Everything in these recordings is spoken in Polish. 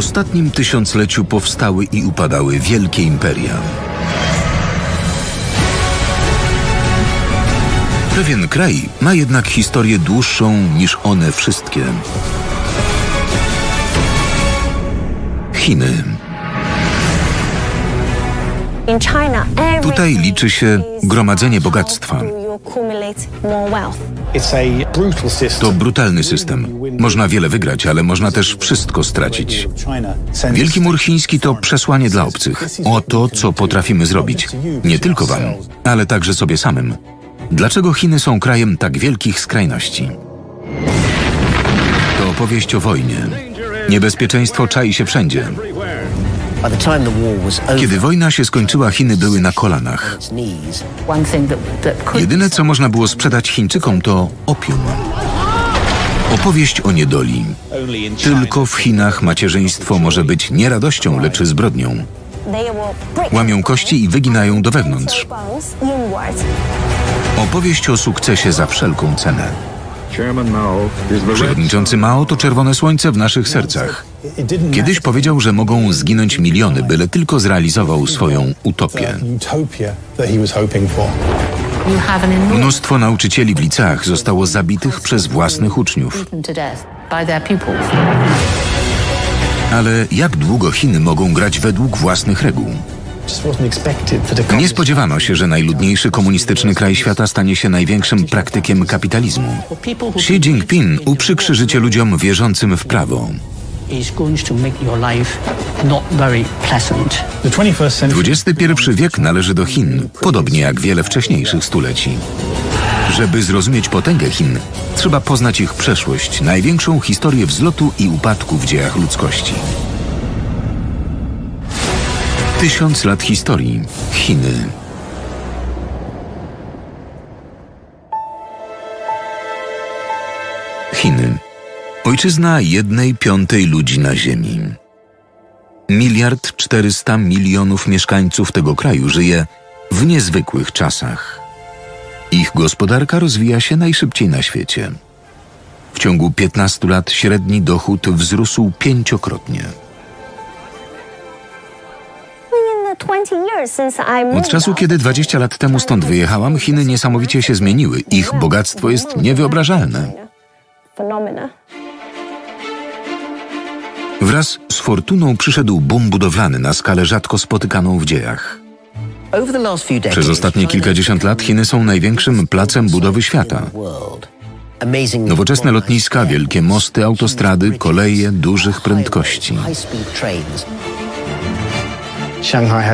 ostatnim tysiącleciu powstały i upadały wielkie imperia. Pewien kraj ma jednak historię dłuższą niż one wszystkie. Chiny. Tutaj liczy się gromadzenie bogactwa. To brutalny system. Można wiele wygrać, ale można też wszystko stracić. Wielki mur chiński to przesłanie dla obcych. O to, co potrafimy zrobić. Nie tylko wam, ale także sobie samym. Dlaczego Chiny są krajem tak wielkich skrajności? To opowieść o wojnie. Niebezpieczeństwo czai się wszędzie. Kiedy wojna się skończyła, Chiny były na kolanach. Jedyne, co można było sprzedać Chińczykom, to opium. Opowieść o niedoli. Tylko w Chinach macierzyństwo może być nie radością, lecz zbrodnią. Łamią kości i wyginają do wewnątrz. Opowieść o sukcesie za wszelką cenę. Przewodniczący Mao to czerwone słońce w naszych sercach. Kiedyś powiedział, że mogą zginąć miliony, byle tylko zrealizował swoją utopię. Mnóstwo nauczycieli w liceach zostało zabitych przez własnych uczniów. Ale jak długo Chiny mogą grać według własnych reguł? Nie spodziewano się, że najludniejszy komunistyczny kraj świata stanie się największym praktykiem kapitalizmu. Xi Jinping uprzykrzy życie ludziom wierzącym w prawo. XXI wiek należy do Chin, podobnie jak wiele wcześniejszych stuleci. Żeby zrozumieć potęgę Chin, trzeba poznać ich przeszłość, największą historię wzlotu i upadku w dziejach ludzkości. Tysiąc lat historii. Chiny. Chiny. Ojczyzna jednej piątej ludzi na Ziemi. Miliard czterysta milionów mieszkańców tego kraju żyje w niezwykłych czasach. Ich gospodarka rozwija się najszybciej na świecie. W ciągu 15 lat średni dochód wzrósł pięciokrotnie. Od czasu, kiedy 20 lat temu stąd wyjechałam, Chiny niesamowicie się zmieniły. Ich bogactwo jest niewyobrażalne. Wraz z fortuną przyszedł boom budowlany na skalę rzadko spotykaną w dziejach. Przez ostatnie kilkadziesiąt lat Chiny są największym placem budowy świata. Nowoczesne lotniska, wielkie mosty, autostrady, koleje dużych prędkości.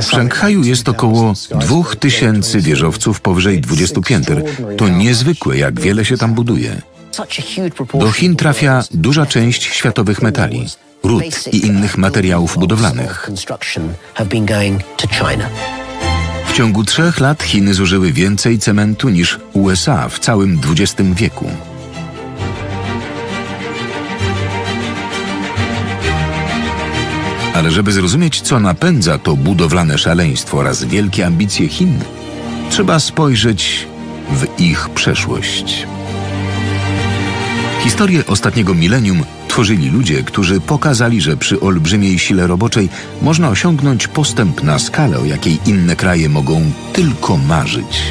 W Szanghaju jest około 2000 wieżowców powyżej 20 pięter. To niezwykłe, jak wiele się tam buduje. Do Chin trafia duża część światowych metali, ród i innych materiałów budowlanych. W ciągu trzech lat Chiny zużyły więcej cementu niż USA w całym XX wieku. Ale żeby zrozumieć, co napędza to budowlane szaleństwo oraz wielkie ambicje Chin, trzeba spojrzeć w ich przeszłość. Historię ostatniego milenium tworzyli ludzie, którzy pokazali, że przy olbrzymiej sile roboczej można osiągnąć postęp na skalę, o jakiej inne kraje mogą tylko marzyć.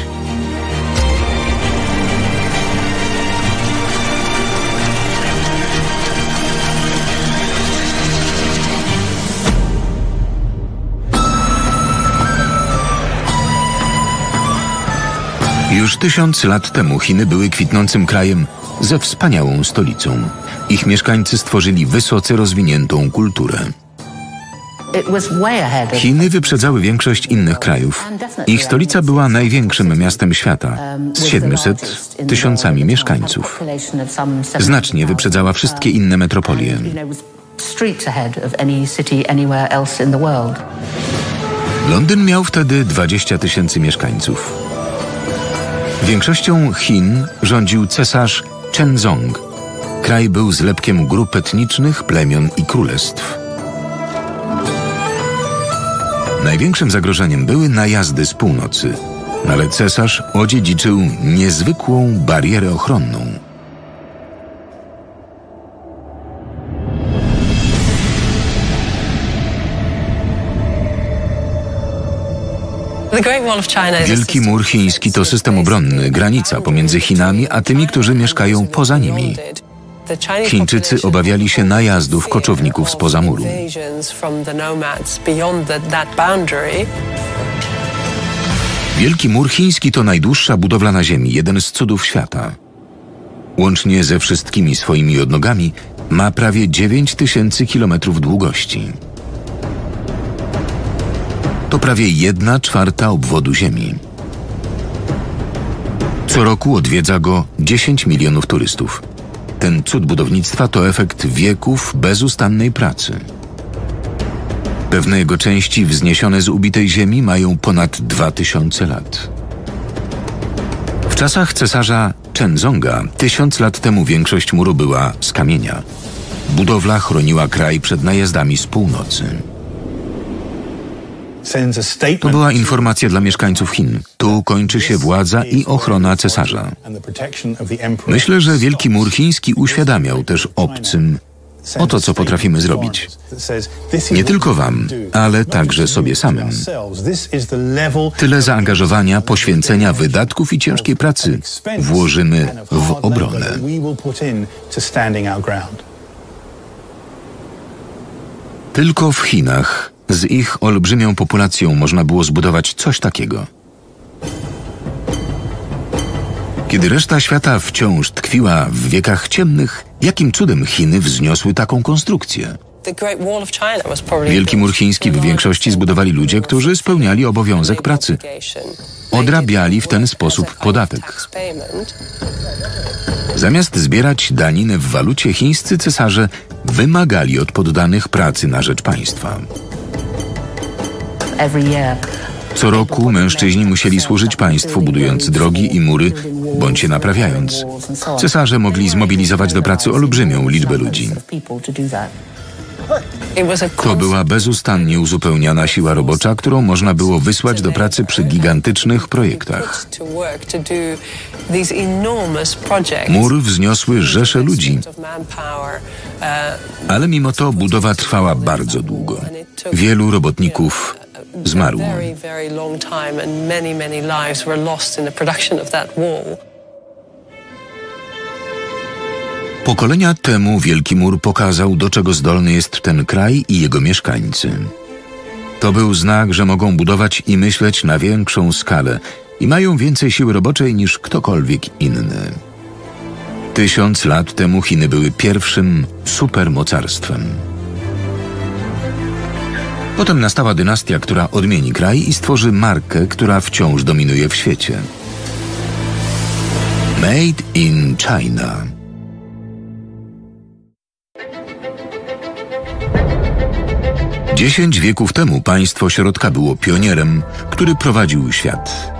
Już tysiąc lat temu Chiny były kwitnącym krajem ze wspaniałą stolicą. Ich mieszkańcy stworzyli wysoce rozwiniętą kulturę. Chiny wyprzedzały większość innych krajów. Ich stolica była największym miastem świata, z 700 tysiącami mieszkańców. Znacznie wyprzedzała wszystkie inne metropolie. Londyn miał wtedy 20 tysięcy mieszkańców. Większością Chin rządził cesarz Chenzong kraj był zlepkiem grup etnicznych, plemion i królestw. Największym zagrożeniem były najazdy z północy, ale cesarz odziedziczył niezwykłą barierę ochronną. Wielki Mur Chiński to system obronny, granica pomiędzy Chinami a tymi, którzy mieszkają poza nimi. Chińczycy obawiali się najazdów koczowników spoza muru. Wielki Mur Chiński to najdłuższa budowla na Ziemi, jeden z cudów świata. Łącznie ze wszystkimi swoimi odnogami ma prawie 9000 kilometrów długości. To prawie jedna czwarta obwodu Ziemi. Co roku odwiedza go 10 milionów turystów. Ten cud budownictwa to efekt wieków bezustannej pracy. Pewne jego części wzniesione z ubitej ziemi mają ponad 2000 lat. W czasach cesarza Chenzonga tysiąc lat temu większość muru była z kamienia. Budowla chroniła kraj przed najazdami z północy. To była informacja dla mieszkańców Chin. Tu kończy się władza i ochrona cesarza. Myślę, że Wielki Mur Chiński uświadamiał też obcym Oto co potrafimy zrobić. Nie tylko Wam, ale także sobie samym. Tyle zaangażowania, poświęcenia, wydatków i ciężkiej pracy włożymy w obronę. Tylko w Chinach z ich olbrzymią populacją można było zbudować coś takiego. Kiedy reszta świata wciąż tkwiła w wiekach ciemnych, jakim cudem Chiny wzniosły taką konstrukcję? Wielki Mur Chiński w większości zbudowali ludzie, którzy spełniali obowiązek pracy. Odrabiali w ten sposób podatek. Zamiast zbierać daniny w walucie, chińscy cesarze wymagali od poddanych pracy na rzecz państwa. Co roku mężczyźni musieli służyć państwu, budując drogi i mury, bądź je naprawiając. Cesarze mogli zmobilizować do pracy olbrzymią liczbę ludzi. To była bezustannie uzupełniana siła robocza, którą można było wysłać do pracy przy gigantycznych projektach. Mur wzniosły rzesze ludzi, ale mimo to budowa trwała bardzo długo. Wielu robotników zmarł. Pokolenia temu Wielki Mur pokazał, do czego zdolny jest ten kraj i jego mieszkańcy. To był znak, że mogą budować i myśleć na większą skalę i mają więcej siły roboczej niż ktokolwiek inny. Tysiąc lat temu Chiny były pierwszym supermocarstwem. Potem nastała dynastia, która odmieni kraj i stworzy markę, która wciąż dominuje w świecie. Made in China. Dziesięć wieków temu państwo środka było pionierem, który prowadził świat.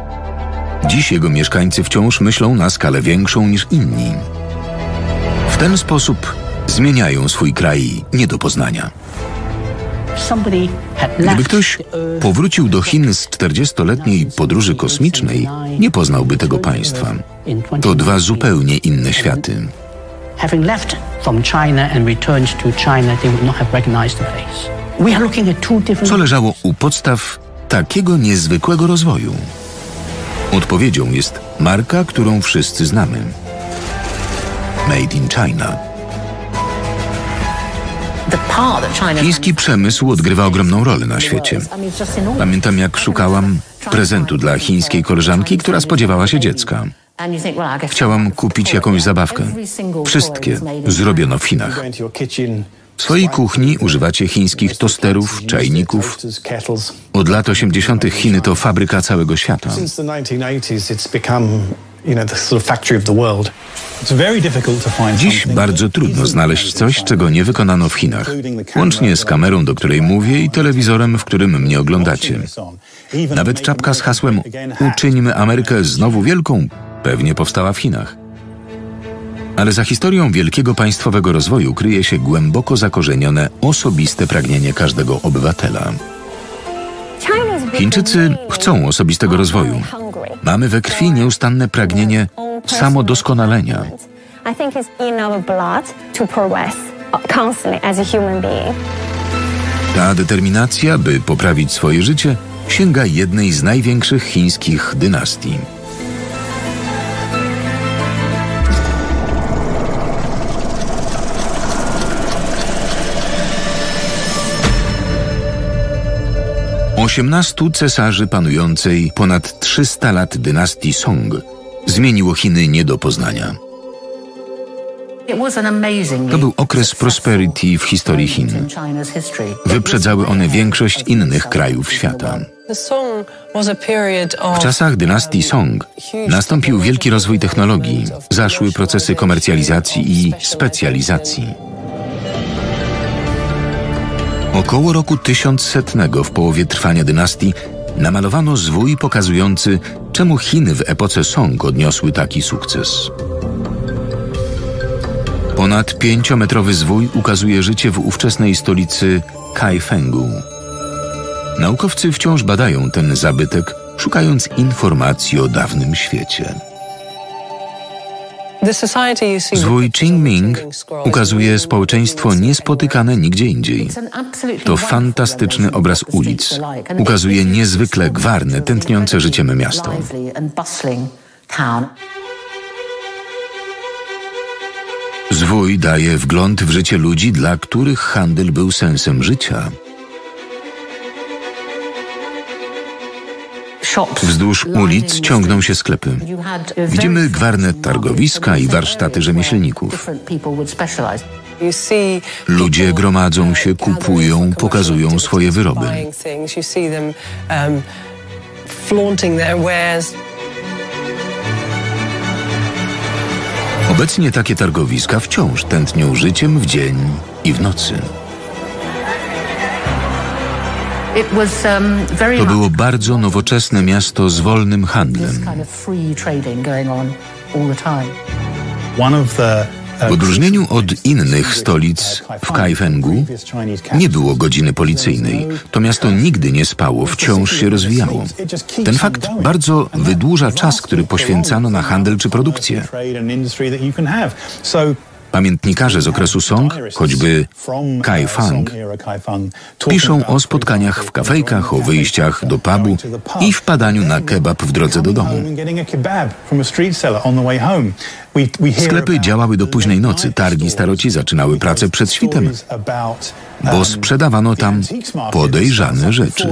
Dziś jego mieszkańcy wciąż myślą na skalę większą niż inni. W ten sposób zmieniają swój kraj nie do poznania. Gdyby ktoś powrócił do Chin z 40-letniej podróży kosmicznej, nie poznałby tego państwa. To dwa zupełnie inne światy. Co leżało u podstaw takiego niezwykłego rozwoju? Odpowiedzią jest marka, którą wszyscy znamy. Made in China. Chiński przemysł odgrywa ogromną rolę na świecie. Pamiętam, jak szukałam prezentu dla chińskiej koleżanki, która spodziewała się dziecka. Chciałam kupić jakąś zabawkę. Wszystkie zrobiono w Chinach. W swojej kuchni używacie chińskich tosterów, czajników. Od lat 80. Chiny to fabryka całego świata. Dziś bardzo trudno znaleźć coś, czego nie wykonano w Chinach, łącznie z kamerą, do której mówię i telewizorem, w którym mnie oglądacie. Nawet czapka z hasłem Uczyńmy Amerykę znowu wielką pewnie powstała w Chinach. Ale za historią wielkiego państwowego rozwoju kryje się głęboko zakorzenione osobiste pragnienie każdego obywatela. Chińczycy chcą osobistego rozwoju. Mamy we krwi nieustanne pragnienie samodoskonalenia. Ta determinacja, by poprawić swoje życie, sięga jednej z największych chińskich dynastii. Osiemnastu cesarzy panującej ponad 300 lat dynastii Song zmieniło Chiny nie do poznania. To był okres prosperity w historii Chin. Wyprzedzały one większość innych krajów świata. W czasach dynastii Song nastąpił wielki rozwój technologii, zaszły procesy komercjalizacji i specjalizacji. Około roku 1100 w połowie trwania dynastii namalowano zwój pokazujący, czemu Chiny w epoce Song odniosły taki sukces. Ponad pięciometrowy zwój ukazuje życie w ówczesnej stolicy Kaifengu. Naukowcy wciąż badają ten zabytek, szukając informacji o dawnym świecie. Zwój Qingming ukazuje społeczeństwo niespotykane nigdzie indziej. To fantastyczny obraz ulic. Ukazuje niezwykle gwarne, tętniące życiem miasto. Zwój daje wgląd w życie ludzi, dla których handel był sensem życia. Wzdłuż ulic ciągną się sklepy. Widzimy gwarne targowiska i warsztaty rzemieślników. Ludzie gromadzą się, kupują, pokazują swoje wyroby. Obecnie takie targowiska wciąż tętnią życiem w dzień i w nocy. Um, to było bardzo nowoczesne miasto z wolnym handlem. W odróżnieniu od innych stolic w Kaifengu nie było godziny policyjnej. To miasto nigdy nie spało, wciąż się rozwijało. Ten fakt bardzo wydłuża czas, który poświęcano na handel czy produkcję. Pamiętnikarze z okresu Song, choćby Kai Fang, piszą o spotkaniach w kafejkach, o wyjściach do pubu i wpadaniu na kebab w drodze do domu. Sklepy działały do późnej nocy, targi staroci zaczynały pracę przed świtem, bo sprzedawano tam podejrzane rzeczy.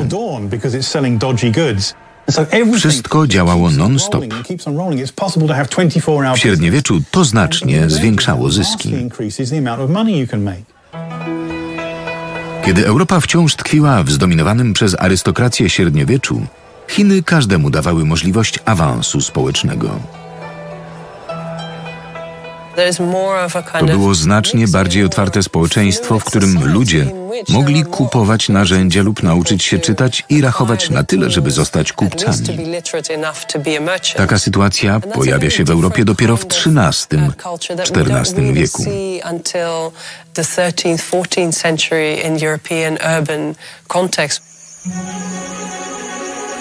Wszystko działało non-stop. W średniowieczu to znacznie zwiększało zyski. Kiedy Europa wciąż tkwiła w zdominowanym przez arystokrację średniowieczu, Chiny każdemu dawały możliwość awansu społecznego. To było znacznie bardziej otwarte społeczeństwo, w którym ludzie mogli kupować narzędzia lub nauczyć się czytać i rachować na tyle, żeby zostać kupcami. Taka sytuacja pojawia się w Europie dopiero w XIII-XIV wieku.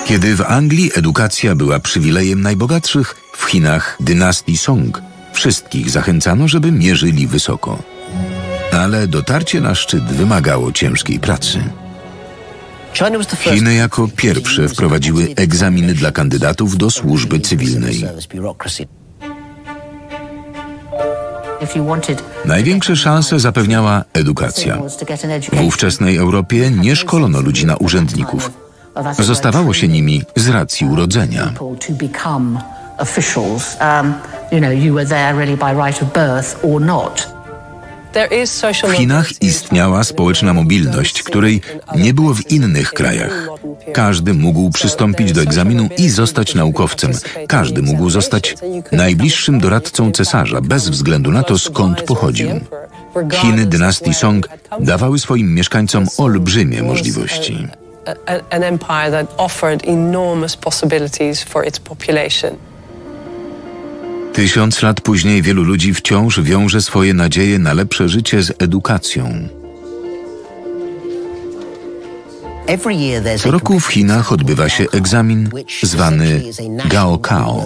Kiedy w Anglii edukacja była przywilejem najbogatszych, w Chinach dynastii Song wszystkich zachęcano, żeby mierzyli wysoko ale dotarcie na szczyt wymagało ciężkiej pracy. Chiny jako pierwsze wprowadziły egzaminy dla kandydatów do służby cywilnej. Największe szanse zapewniała edukacja. W ówczesnej Europie nie szkolono ludzi na urzędników. Zostawało się nimi z racji urodzenia. Um, you know, you were there really by right of birth or not. W Chinach istniała społeczna mobilność, której nie było w innych krajach. Każdy mógł przystąpić do egzaminu i zostać naukowcem. Każdy mógł zostać najbliższym doradcą cesarza, bez względu na to, skąd pochodził. Chiny dynastii Song dawały swoim mieszkańcom olbrzymie możliwości. An empire that offered enormous possibilities for its population. Tysiąc lat później wielu ludzi wciąż wiąże swoje nadzieje na lepsze życie z edukacją. Co roku w Chinach odbywa się egzamin zwany Gaokao.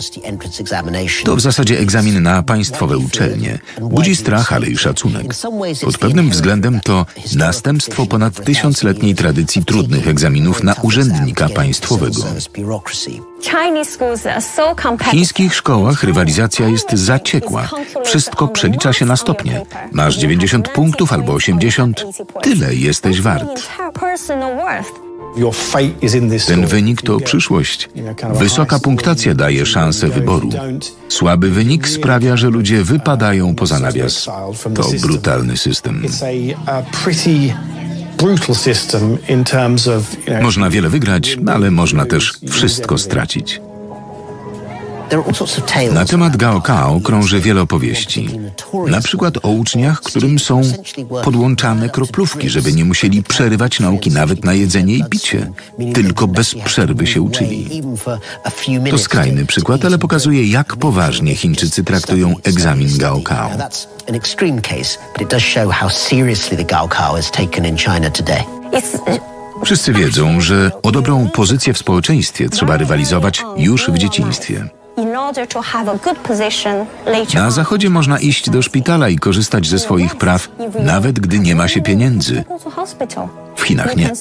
To w zasadzie egzamin na państwowe uczelnie. Budzi strach, ale i szacunek. Pod pewnym względem to następstwo ponad tysiącletniej tradycji trudnych egzaminów na urzędnika państwowego. W chińskich szkołach rywalizacja jest zaciekła. Wszystko przelicza się na stopnie. Masz 90 punktów albo 80, tyle jesteś wart. Ten wynik to przyszłość. Wysoka punktacja daje szansę wyboru. Słaby wynik sprawia, że ludzie wypadają poza nawias. To brutalny system. Można wiele wygrać, ale można też wszystko stracić. Na temat Gaokao krąży wiele opowieści. Na przykład o uczniach, którym są podłączane kroplówki, żeby nie musieli przerywać nauki nawet na jedzenie i picie. Tylko bez przerwy się uczyli. To skrajny przykład, ale pokazuje, jak poważnie Chińczycy traktują egzamin Gaokao. Wszyscy wiedzą, że o dobrą pozycję w społeczeństwie trzeba rywalizować już w dzieciństwie. Na zachodzie można iść do szpitala i korzystać ze swoich praw, nawet gdy nie ma się pieniędzy. W Chinach nie.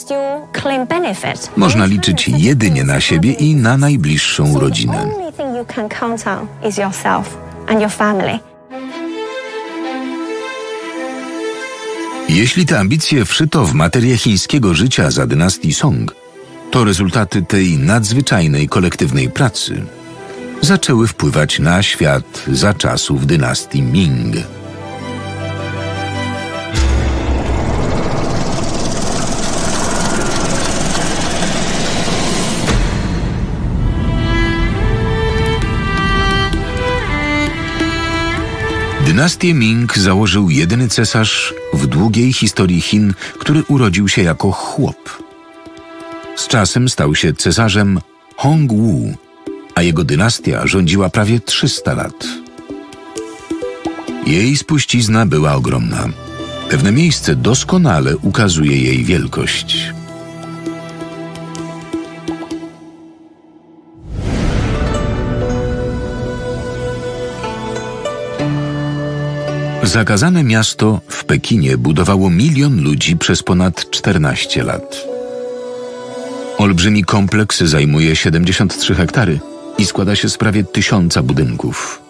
Można liczyć jedynie na siebie i na najbliższą rodzinę. Jeśli te ambicje wszyto w materię chińskiego życia za dynastii Song, to rezultaty tej nadzwyczajnej kolektywnej pracy zaczęły wpływać na świat za czasów dynastii Ming. Dynastię Ming założył jedyny cesarz w długiej historii Chin, który urodził się jako chłop. Z czasem stał się cesarzem Hongwu, a jego dynastia rządziła prawie 300 lat. Jej spuścizna była ogromna. Pewne miejsce doskonale ukazuje jej wielkość. Zakazane miasto w Pekinie budowało milion ludzi przez ponad 14 lat. Olbrzymi kompleks zajmuje 73 hektary i składa się z prawie tysiąca budynków.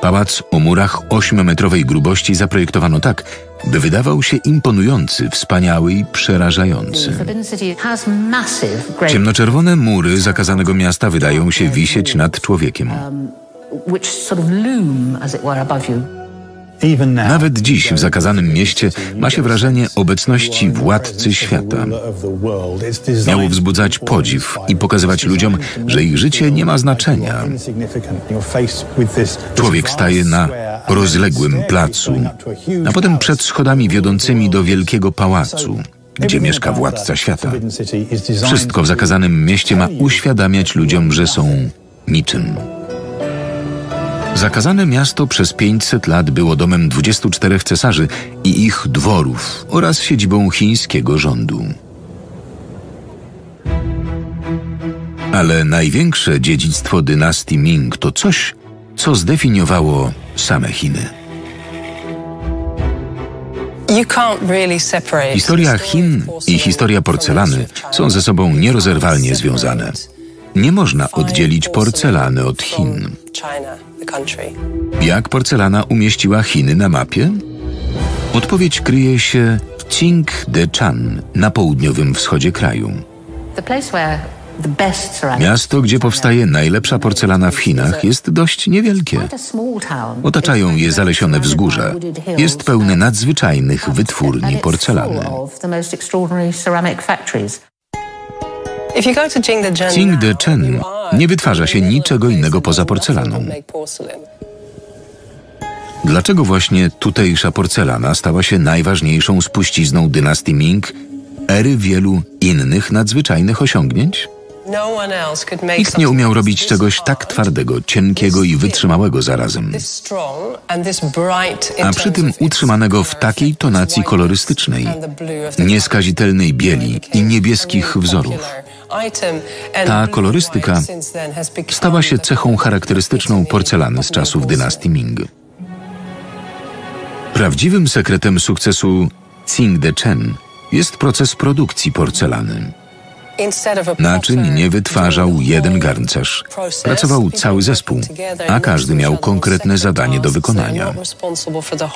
Pałac o murach ośmiometrowej grubości zaprojektowano tak, by wydawał się imponujący, wspaniały i przerażający. Ciemnoczerwone mury zakazanego miasta wydają się wisieć nad człowiekiem. Nawet dziś w zakazanym mieście ma się wrażenie obecności władcy świata. Miało wzbudzać podziw i pokazywać ludziom, że ich życie nie ma znaczenia. Człowiek staje na rozległym placu, a potem przed schodami wiodącymi do wielkiego pałacu gdzie mieszka władca świata. Wszystko w zakazanym mieście ma uświadamiać ludziom, że są niczym. Zakazane miasto przez 500 lat było domem 24 cesarzy i ich dworów oraz siedzibą chińskiego rządu. Ale największe dziedzictwo dynastii Ming to coś, co zdefiniowało same Chiny. Historia Chin i historia porcelany są ze sobą nierozerwalnie związane. Nie można oddzielić porcelany od Chin. Jak porcelana umieściła Chiny na mapie? Odpowiedź kryje się w Qing de Chan na południowym wschodzie kraju. Miasto, gdzie powstaje najlepsza porcelana w Chinach, jest dość niewielkie. Otaczają je zalesione wzgórza. Jest pełne nadzwyczajnych wytwórni porcelany. Qing de Chen nie wytwarza się niczego innego poza porcelaną. Dlaczego właśnie tutejsza porcelana stała się najważniejszą spuścizną dynastii Ming, ery wielu innych nadzwyczajnych osiągnięć? Nikt nie umiał robić czegoś tak twardego, cienkiego i wytrzymałego zarazem, a przy tym utrzymanego w takiej tonacji kolorystycznej, nieskazitelnej bieli i niebieskich wzorów. Ta kolorystyka stała się cechą charakterystyczną porcelany z czasów dynastii Ming. Prawdziwym sekretem sukcesu Tsing de Chen jest proces produkcji porcelany. Naczyń nie wytwarzał jeden garncarz. Pracował cały zespół, a każdy miał konkretne zadanie do wykonania.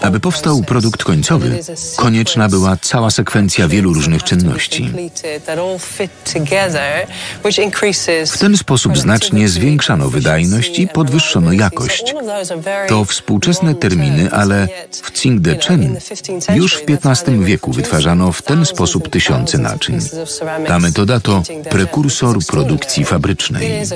Aby powstał produkt końcowy, konieczna była cała sekwencja wielu różnych czynności. W ten sposób znacznie zwiększano wydajność i podwyższono jakość. To współczesne terminy, ale w Tsing de Chen już w XV wieku wytwarzano w ten sposób tysiące naczyń. Ta metoda to prekursor produkcji fabrycznej.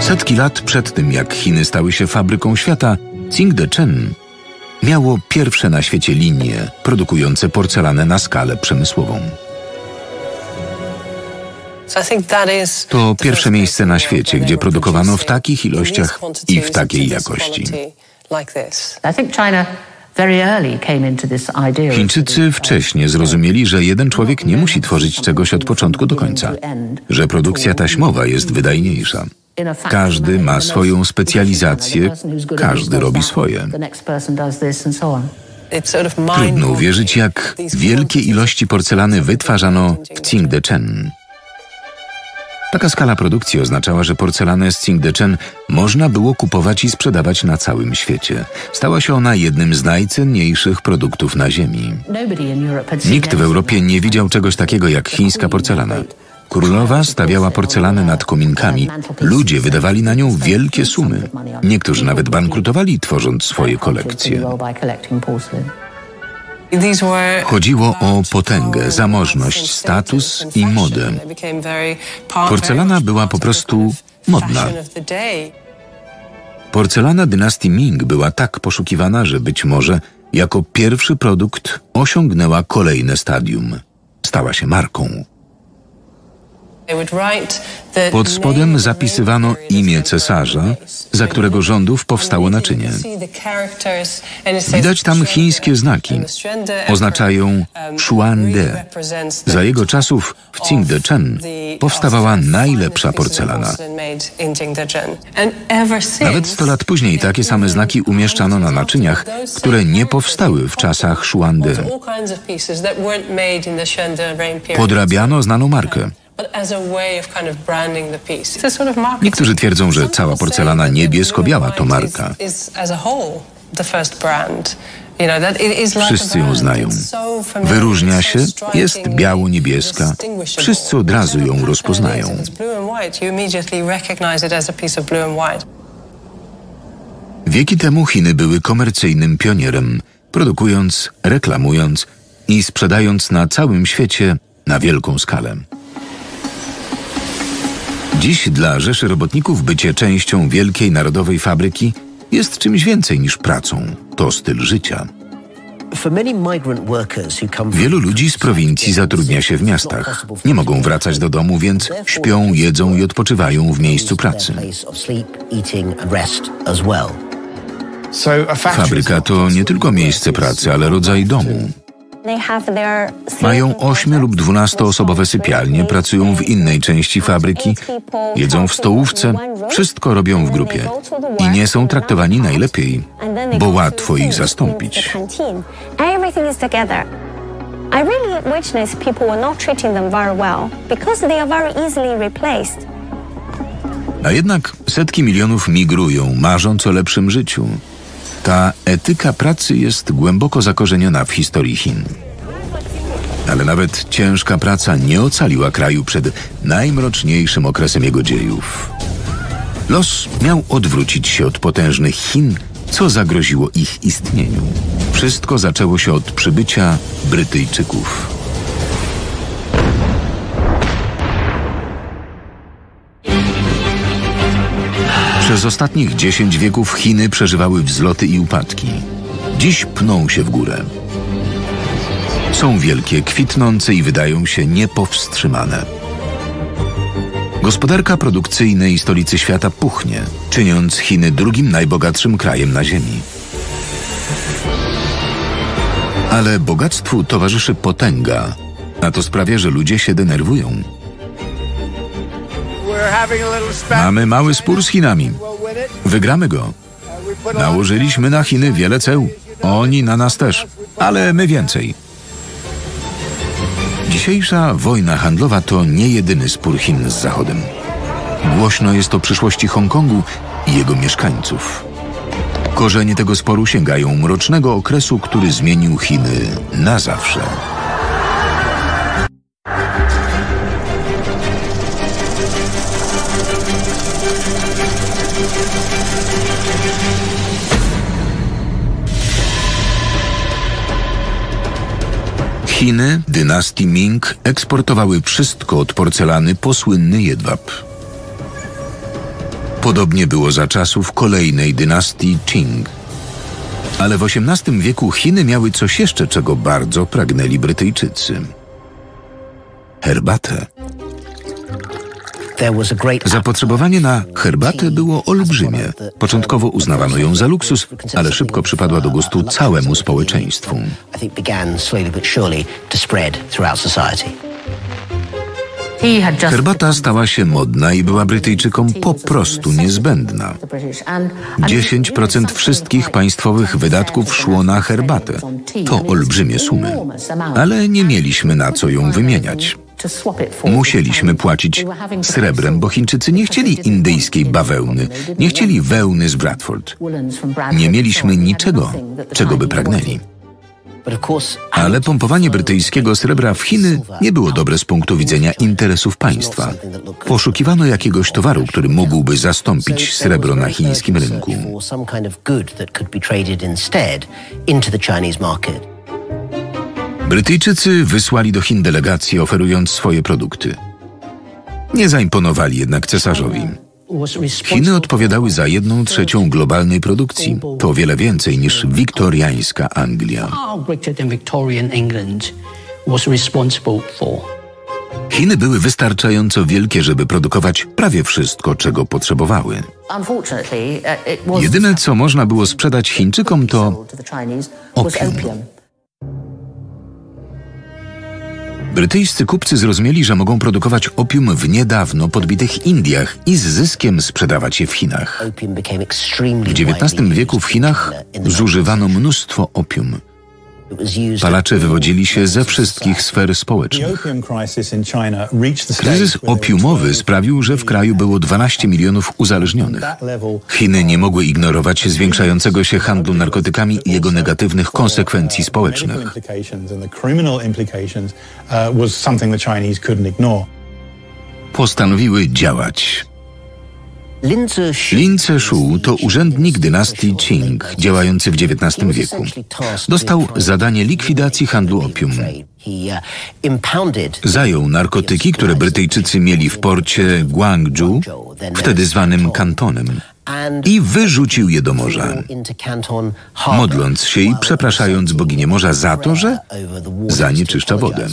Setki lat przed tym, jak Chiny stały się fabryką świata, de Chen miało pierwsze na świecie linie produkujące porcelanę na skalę przemysłową. To pierwsze miejsce na świecie, gdzie produkowano w takich ilościach i w takiej jakości. Chińczycy wcześnie zrozumieli, że jeden człowiek nie musi tworzyć czegoś od początku do końca, że produkcja taśmowa jest wydajniejsza. Każdy ma swoją specjalizację, każdy robi swoje. Trudno uwierzyć, jak wielkie ilości porcelany wytwarzano w Qingdechen. Taka skala produkcji oznaczała, że porcelanę z Qingdechen można było kupować i sprzedawać na całym świecie. Stała się ona jednym z najcenniejszych produktów na Ziemi. Nikt w Europie nie widział czegoś takiego jak chińska porcelana. Królowa stawiała porcelanę nad kominkami. Ludzie wydawali na nią wielkie sumy. Niektórzy nawet bankrutowali, tworząc swoje kolekcje. Chodziło o potęgę, zamożność, status i modę. Porcelana była po prostu modna. Porcelana dynastii Ming była tak poszukiwana, że być może jako pierwszy produkt osiągnęła kolejne stadium. Stała się marką. Pod spodem zapisywano imię cesarza, za którego rządów powstało naczynie. Widać tam chińskie znaki. Oznaczają Shuande. Za jego czasów w Qingdechen powstawała najlepsza porcelana. Nawet sto lat później takie same znaki umieszczano na naczyniach, które nie powstały w czasach Shuande. Podrabiano znaną markę. Niektórzy twierdzą, że cała porcelana niebiesko-biała to marka. Wszyscy ją znają. Wyróżnia się, jest biało-niebieska. Wszyscy od razu ją rozpoznają. Wieki temu Chiny były komercyjnym pionierem, produkując, reklamując i sprzedając na całym świecie na wielką skalę. Dziś dla Rzeszy Robotników bycie częścią wielkiej narodowej fabryki jest czymś więcej niż pracą. To styl życia. Wielu ludzi z prowincji zatrudnia się w miastach. Nie mogą wracać do domu, więc śpią, jedzą i odpoczywają w miejscu pracy. Fabryka to nie tylko miejsce pracy, ale rodzaj domu. Mają 8 lub 12-osobowe sypialnie, pracują w innej części fabryki, jedzą w stołówce, wszystko robią w grupie i nie są traktowani najlepiej, bo łatwo ich zastąpić. I really witnessed people were not treating them very well because they are very easily replaced. A jednak setki milionów migrują, marząc o lepszym życiu. Ta etyka pracy jest głęboko zakorzeniona w historii Chin. Ale nawet ciężka praca nie ocaliła kraju przed najmroczniejszym okresem jego dziejów. Los miał odwrócić się od potężnych Chin, co zagroziło ich istnieniu. Wszystko zaczęło się od przybycia Brytyjczyków. Przez ostatnich dziesięć wieków Chiny przeżywały wzloty i upadki. Dziś pną się w górę. Są wielkie, kwitnące i wydają się niepowstrzymane. Gospodarka produkcyjnej stolicy świata puchnie, czyniąc Chiny drugim najbogatszym krajem na Ziemi. Ale bogactwu towarzyszy potęga, a to sprawia, że ludzie się denerwują. Mamy mały spór z Chinami. Wygramy go. Nałożyliśmy na Chiny wiele ceł. Oni na nas też, ale my więcej. Dzisiejsza wojna handlowa to nie jedyny spór Chin z Zachodem. Głośno jest o przyszłości Hongkongu i jego mieszkańców. Korzenie tego sporu sięgają mrocznego okresu, który zmienił Chiny na zawsze. Chiny dynastii Ming eksportowały wszystko od porcelany po słynny jedwab. Podobnie było za czasów kolejnej dynastii Qing. Ale w XVIII wieku Chiny miały coś jeszcze, czego bardzo pragnęli Brytyjczycy. Herbatę. Zapotrzebowanie na herbatę było olbrzymie. Początkowo uznawano ją za luksus, ale szybko przypadła do gustu całemu społeczeństwu. Herbata stała się modna i była Brytyjczykom po prostu niezbędna. 10% wszystkich państwowych wydatków szło na herbatę. To olbrzymie sumy. Ale nie mieliśmy na co ją wymieniać. Musieliśmy płacić srebrem, bo Chińczycy nie chcieli indyjskiej bawełny, nie chcieli wełny z Bradford. Nie mieliśmy niczego, czego by pragnęli. Ale pompowanie brytyjskiego srebra w Chiny nie było dobre z punktu widzenia interesów państwa. Poszukiwano jakiegoś towaru, który mógłby zastąpić srebro na chińskim rynku. Brytyjczycy wysłali do Chin delegacje oferując swoje produkty. Nie zaimponowali jednak cesarzowi. Chiny odpowiadały za jedną trzecią globalnej produkcji. To o wiele więcej niż wiktoriańska Anglia. Chiny były wystarczająco wielkie, żeby produkować prawie wszystko, czego potrzebowały. Jedyne, co można było sprzedać Chińczykom, to opium. Brytyjscy kupcy zrozumieli, że mogą produkować opium w niedawno podbitych Indiach i z zyskiem sprzedawać je w Chinach. W XIX wieku w Chinach zużywano mnóstwo opium. Palacze wywodzili się ze wszystkich sfer społecznych. Kryzys opiumowy sprawił, że w kraju było 12 milionów uzależnionych. Chiny nie mogły ignorować zwiększającego się handlu narkotykami i jego negatywnych konsekwencji społecznych. Postanowiły działać. Lin Shu to urzędnik dynastii Qing, działający w XIX wieku. Dostał zadanie likwidacji handlu opium. Zajął narkotyki, które Brytyjczycy mieli w porcie Guangzhou, wtedy zwanym Kantonem i wyrzucił je do morza, modląc się i przepraszając boginię morza za to, że zanieczyszcza wodę.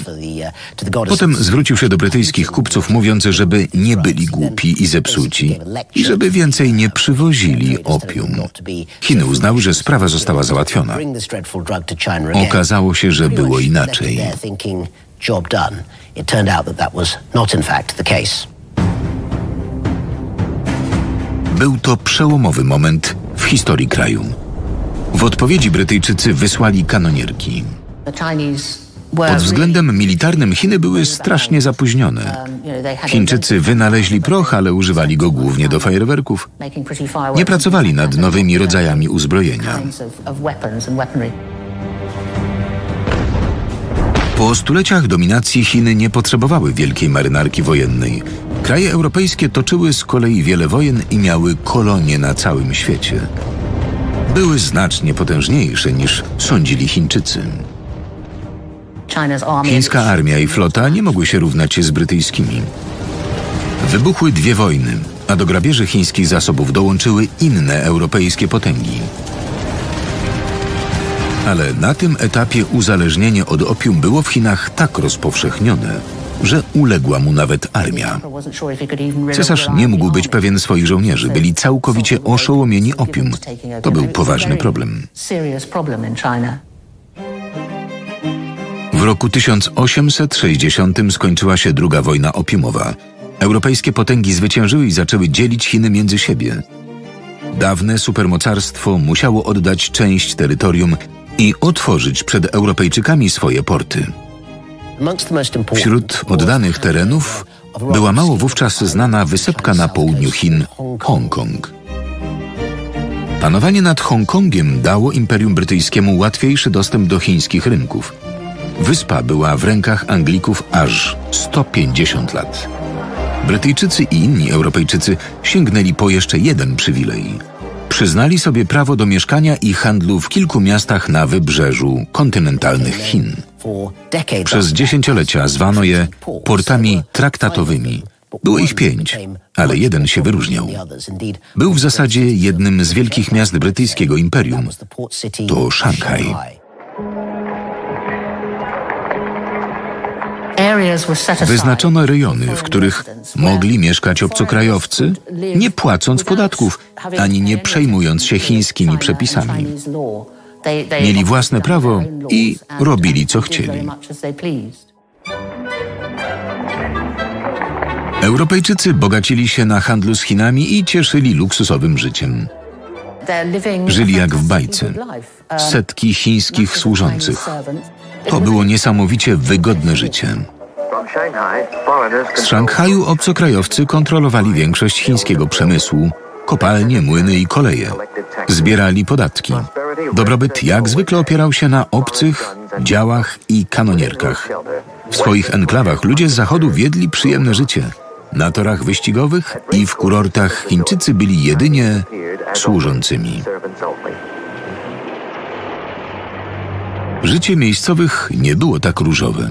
Potem zwrócił się do brytyjskich kupców, mówiąc, żeby nie byli głupi i zepsuci i żeby więcej nie przywozili opium. Chiny uznały, że sprawa została załatwiona. Okazało się, że było inaczej. It turned out that that was not in fact the case. Był to przełomowy moment w historii kraju. W odpowiedzi Brytyjczycy wysłali kanonierki. Pod względem militarnym Chiny były strasznie zapóźnione. Chińczycy wynaleźli proch, ale używali go głównie do fajerwerków. Nie pracowali nad nowymi rodzajami uzbrojenia. Po stuleciach dominacji Chiny nie potrzebowały wielkiej marynarki wojennej. Kraje europejskie toczyły z kolei wiele wojen i miały kolonie na całym świecie. Były znacznie potężniejsze niż sądzili Chińczycy. Chińska armia i flota nie mogły się równać z brytyjskimi. Wybuchły dwie wojny, a do grabieży chińskich zasobów dołączyły inne europejskie potęgi. Ale na tym etapie uzależnienie od opium było w Chinach tak rozpowszechnione, że uległa mu nawet armia. Cesarz nie mógł być pewien swoich żołnierzy, byli całkowicie oszołomieni opium. To był poważny problem. W roku 1860 skończyła się druga wojna opiumowa. Europejskie potęgi zwyciężyły i zaczęły dzielić Chiny między siebie. Dawne supermocarstwo musiało oddać część terytorium i otworzyć przed Europejczykami swoje porty. Wśród oddanych terenów była mało wówczas znana wysepka na południu Chin Hongkong. Panowanie nad Hongkongiem dało Imperium Brytyjskiemu łatwiejszy dostęp do chińskich rynków. Wyspa była w rękach Anglików aż 150 lat. Brytyjczycy i inni Europejczycy sięgnęli po jeszcze jeden przywilej. Przyznali sobie prawo do mieszkania i handlu w kilku miastach na wybrzeżu kontynentalnych Chin. Przez dziesięciolecia zwano je portami traktatowymi. Było ich pięć, ale jeden się wyróżniał. Był w zasadzie jednym z wielkich miast brytyjskiego imperium. To Szanghaj. Wyznaczono rejony, w których mogli mieszkać obcokrajowcy, nie płacąc podatków ani nie przejmując się chińskimi przepisami. Mieli własne prawo i robili co chcieli. Europejczycy bogacili się na handlu z Chinami i cieszyli luksusowym życiem. Żyli jak w bajce. Setki chińskich służących. To było niesamowicie wygodne życie. Z Szanghaju obcokrajowcy kontrolowali większość chińskiego przemysłu, kopalnie, młyny i koleje. Zbierali podatki. Dobrobyt jak zwykle opierał się na obcych działach i kanonierkach. W swoich enklawach ludzie z zachodu wiedli przyjemne życie. Na torach wyścigowych i w kurortach Chińczycy byli jedynie służącymi. Życie miejscowych nie było tak różowe.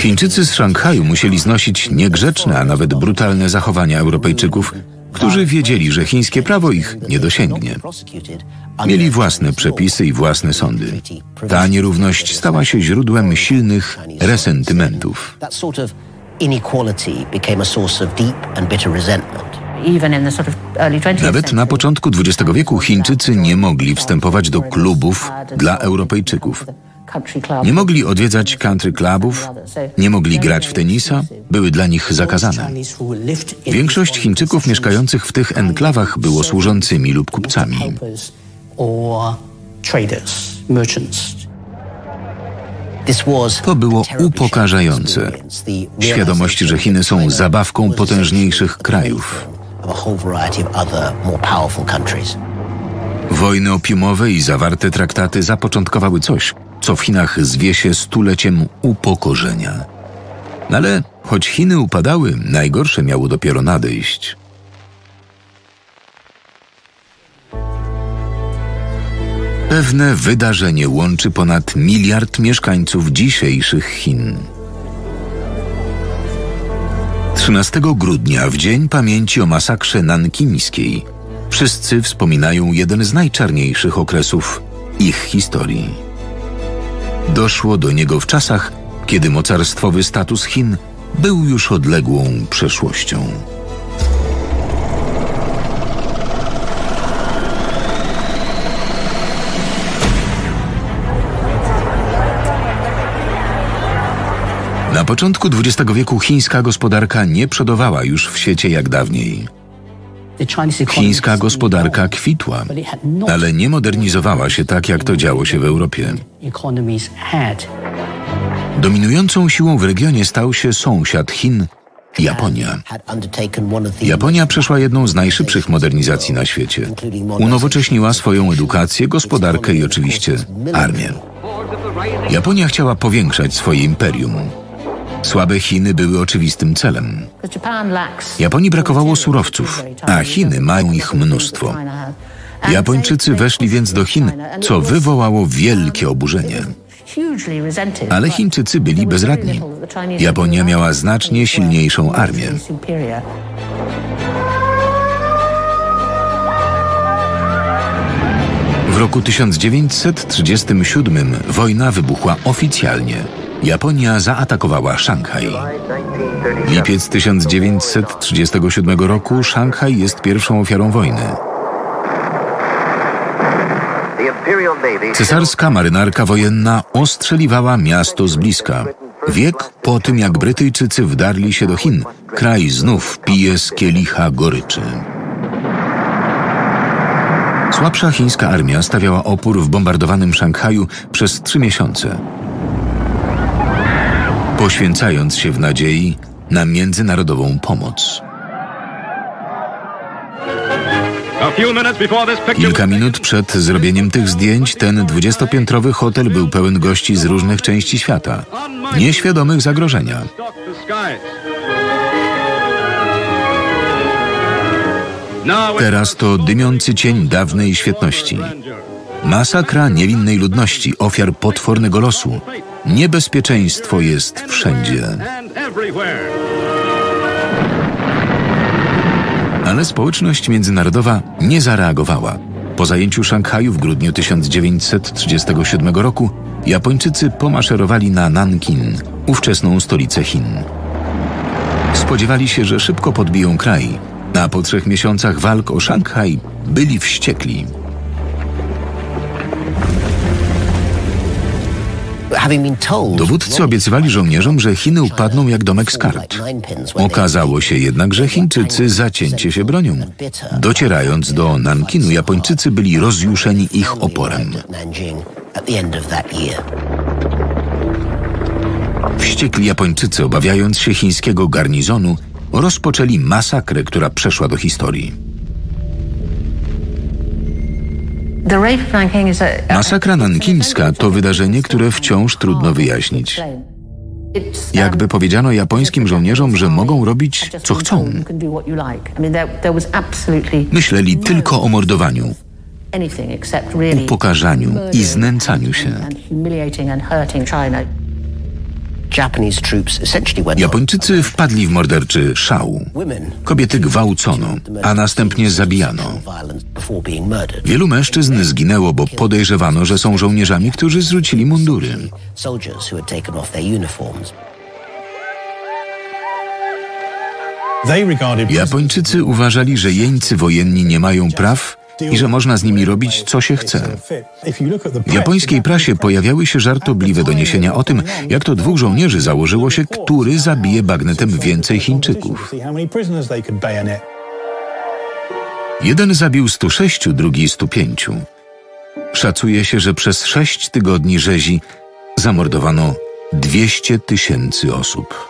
Chińczycy z Szanghaju musieli znosić niegrzeczne, a nawet brutalne zachowania Europejczyków, którzy wiedzieli, że chińskie prawo ich nie dosięgnie. Mieli własne przepisy i własne sądy. Ta nierówność stała się źródłem silnych resentymentów. Nawet na początku XX wieku Chińczycy nie mogli wstępować do klubów dla Europejczyków. Nie mogli odwiedzać country clubów, nie mogli grać w tenisa, były dla nich zakazane. Większość Chińczyków mieszkających w tych enklawach było służącymi lub kupcami. To było upokarzające. Świadomość, że Chiny są zabawką potężniejszych krajów. Wojny opiumowe i zawarte traktaty zapoczątkowały coś, co w Chinach zwie się stuleciem upokorzenia. Ale choć Chiny upadały, najgorsze miało dopiero nadejść. Pewne wydarzenie łączy ponad miliard mieszkańców dzisiejszych Chin. 13 grudnia, w dzień pamięci o masakrze nankińskiej, wszyscy wspominają jeden z najczarniejszych okresów ich historii. Doszło do niego w czasach, kiedy mocarstwowy status Chin był już odległą przeszłością. Na początku XX wieku chińska gospodarka nie przodowała już w świecie jak dawniej. Chińska gospodarka kwitła, ale nie modernizowała się tak, jak to działo się w Europie. Dominującą siłą w regionie stał się sąsiad Chin, Japonia. Japonia przeszła jedną z najszybszych modernizacji na świecie. Unowocześniła swoją edukację, gospodarkę i oczywiście armię. Japonia chciała powiększać swoje imperium. Słabe Chiny były oczywistym celem. Japonii brakowało surowców, a Chiny mają ich mnóstwo. Japończycy weszli więc do Chin, co wywołało wielkie oburzenie. Ale Chińczycy byli bezradni. Japonia miała znacznie silniejszą armię. W roku 1937 wojna wybuchła oficjalnie. Japonia zaatakowała Szanghaj. Lipiec 1937 roku Szanghaj jest pierwszą ofiarą wojny. Cesarska marynarka wojenna ostrzeliwała miasto z bliska. Wiek po tym, jak Brytyjczycy wdarli się do Chin, kraj znów pije z kielicha goryczy. Słabsza chińska armia stawiała opór w bombardowanym Szanghaju przez trzy miesiące, poświęcając się w nadziei na międzynarodową pomoc. Kilka minut przed zrobieniem tych zdjęć ten dwudziestopiętrowy hotel był pełen gości z różnych części świata, nieświadomych zagrożenia. Teraz to dymiący cień dawnej świetności. Masakra niewinnej ludności, ofiar potwornego losu. Niebezpieczeństwo jest wszędzie. Ale społeczność międzynarodowa nie zareagowała. Po zajęciu Szanghaju w grudniu 1937 roku Japończycy pomaszerowali na Nankin, ówczesną stolicę Chin. Spodziewali się, że szybko podbiją kraj, a po trzech miesiącach walk o Szanghaj byli wściekli. Dowódcy obiecywali żołnierzom, że Chiny upadną jak domek z kart. Okazało się jednak, że Chińczycy zacięcie się bronią. Docierając do Nankinu, Japończycy byli rozjuszeni ich oporem. Wściekli Japończycy, obawiając się chińskiego garnizonu, rozpoczęli masakrę, która przeszła do historii. Masakra nankińska to wydarzenie, które wciąż trudno wyjaśnić. Jakby powiedziano japońskim żołnierzom, że mogą robić co chcą. Myśleli tylko o mordowaniu, upokarzaniu i znęcaniu się. Japończycy wpadli w morderczy szał. Kobiety gwałcono, a następnie zabijano. Wielu mężczyzn zginęło, bo podejrzewano, że są żołnierzami, którzy zrzucili mundury. Japończycy uważali, że jeńcy wojenni nie mają praw i że można z nimi robić, co się chce. W japońskiej prasie pojawiały się żartobliwe doniesienia o tym, jak to dwóch żołnierzy założyło się, który zabije bagnetem więcej Chińczyków. Jeden zabił 106, drugi 105. Szacuje się, że przez sześć tygodni rzezi zamordowano 200 tysięcy osób.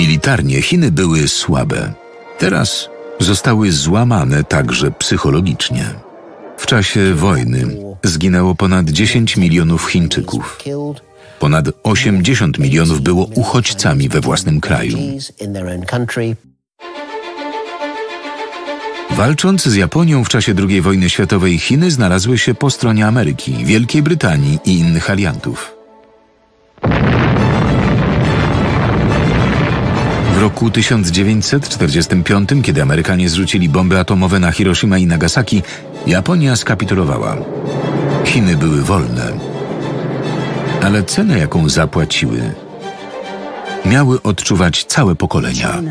Militarnie Chiny były słabe. Teraz zostały złamane także psychologicznie. W czasie wojny zginęło ponad 10 milionów Chińczyków. Ponad 80 milionów było uchodźcami we własnym kraju. Walcząc z Japonią w czasie II wojny światowej, Chiny znalazły się po stronie Ameryki, Wielkiej Brytanii i innych aliantów. Roku 1945, kiedy Amerykanie zrzucili bomby atomowe na Hiroshima i Nagasaki, Japonia skapitulowała. Chiny były wolne. Ale cenę, jaką zapłaciły, miały odczuwać całe pokolenia.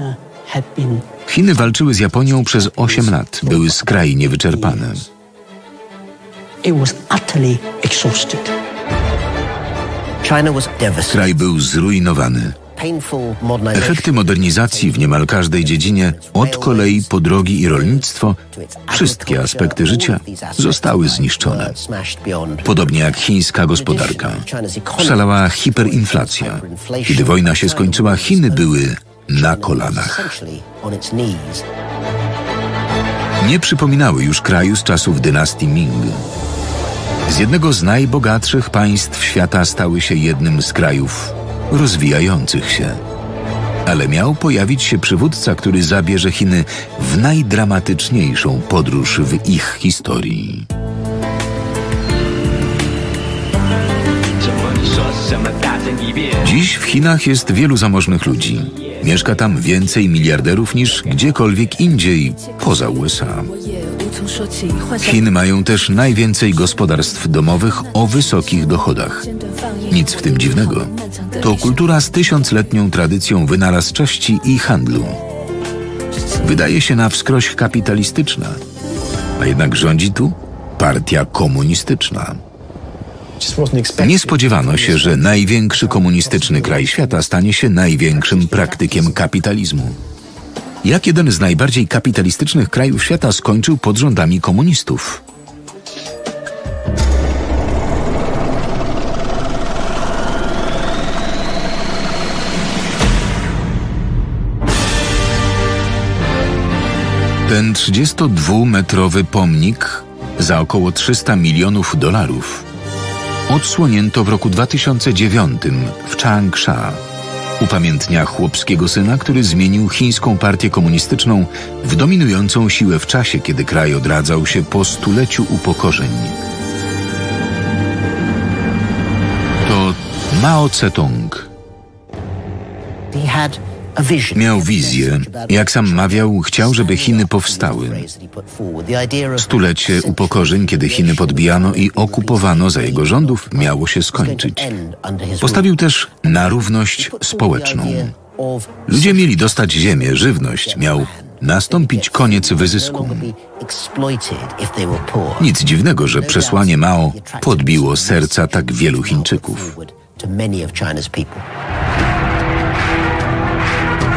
Chiny walczyły z Japonią przez 8 lat, były skrajnie wyczerpane. Kraj był zrujnowany. Efekty modernizacji w niemal każdej dziedzinie, od kolei po drogi i rolnictwo, wszystkie aspekty życia zostały zniszczone. Podobnie jak chińska gospodarka. Szalała hiperinflacja. Kiedy wojna się skończyła, Chiny były na kolanach. Nie przypominały już kraju z czasów dynastii Ming. Z jednego z najbogatszych państw świata stały się jednym z krajów rozwijających się. Ale miał pojawić się przywódca, który zabierze Chiny w najdramatyczniejszą podróż w ich historii. Dziś w Chinach jest wielu zamożnych ludzi. Mieszka tam więcej miliarderów niż gdziekolwiek indziej poza USA. Chiny mają też najwięcej gospodarstw domowych o wysokich dochodach. Nic w tym dziwnego. To kultura z tysiącletnią tradycją wynalazczości i handlu. Wydaje się na wskroś kapitalistyczna, a jednak rządzi tu partia komunistyczna. Nie spodziewano się, że największy komunistyczny kraj świata stanie się największym praktykiem kapitalizmu. Jak jeden z najbardziej kapitalistycznych krajów świata skończył pod rządami komunistów? Ten 32-metrowy pomnik za około 300 milionów dolarów odsłonięto w roku 2009 w Changsha. Upamiętnia chłopskiego syna, który zmienił chińską partię komunistyczną w dominującą siłę w czasie, kiedy kraj odradzał się po stuleciu upokorzeń. To Mao Zedong. He had Miał wizję. Jak sam mawiał, chciał, żeby Chiny powstały. Stulecie upokorzeń, kiedy Chiny podbijano i okupowano za jego rządów, miało się skończyć. Postawił też na równość społeczną. Ludzie mieli dostać ziemię, żywność, miał nastąpić koniec wyzysku. Nic dziwnego, że przesłanie Mao podbiło serca tak wielu Chińczyków.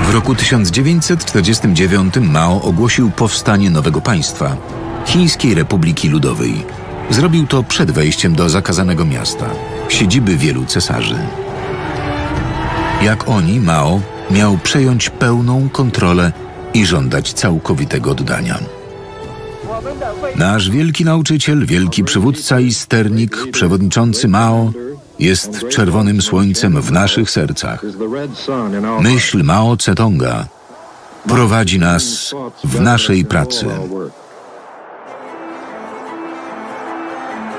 W roku 1949 Mao ogłosił powstanie nowego państwa Chińskiej Republiki Ludowej. Zrobił to przed wejściem do zakazanego miasta, siedziby wielu cesarzy. Jak oni, Mao miał przejąć pełną kontrolę i żądać całkowitego oddania. Nasz wielki nauczyciel, wielki przywódca i sternik, przewodniczący Mao, jest czerwonym słońcem w naszych sercach. Myśl Mao Tse-tonga prowadzi nas w naszej pracy.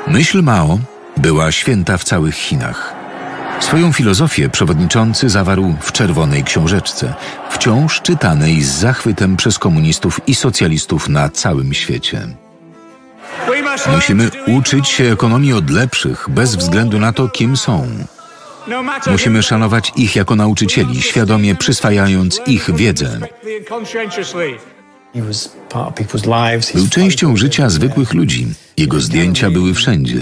Myśl Mao była święta w całych Chinach. Swoją filozofię przewodniczący zawarł w czerwonej książeczce, wciąż czytanej z zachwytem przez komunistów i socjalistów na całym świecie. Musimy uczyć się ekonomii od lepszych, bez względu na to, kim są. Musimy szanować ich jako nauczycieli, świadomie przyswajając ich wiedzę. Był częścią życia zwykłych ludzi. Jego zdjęcia były wszędzie.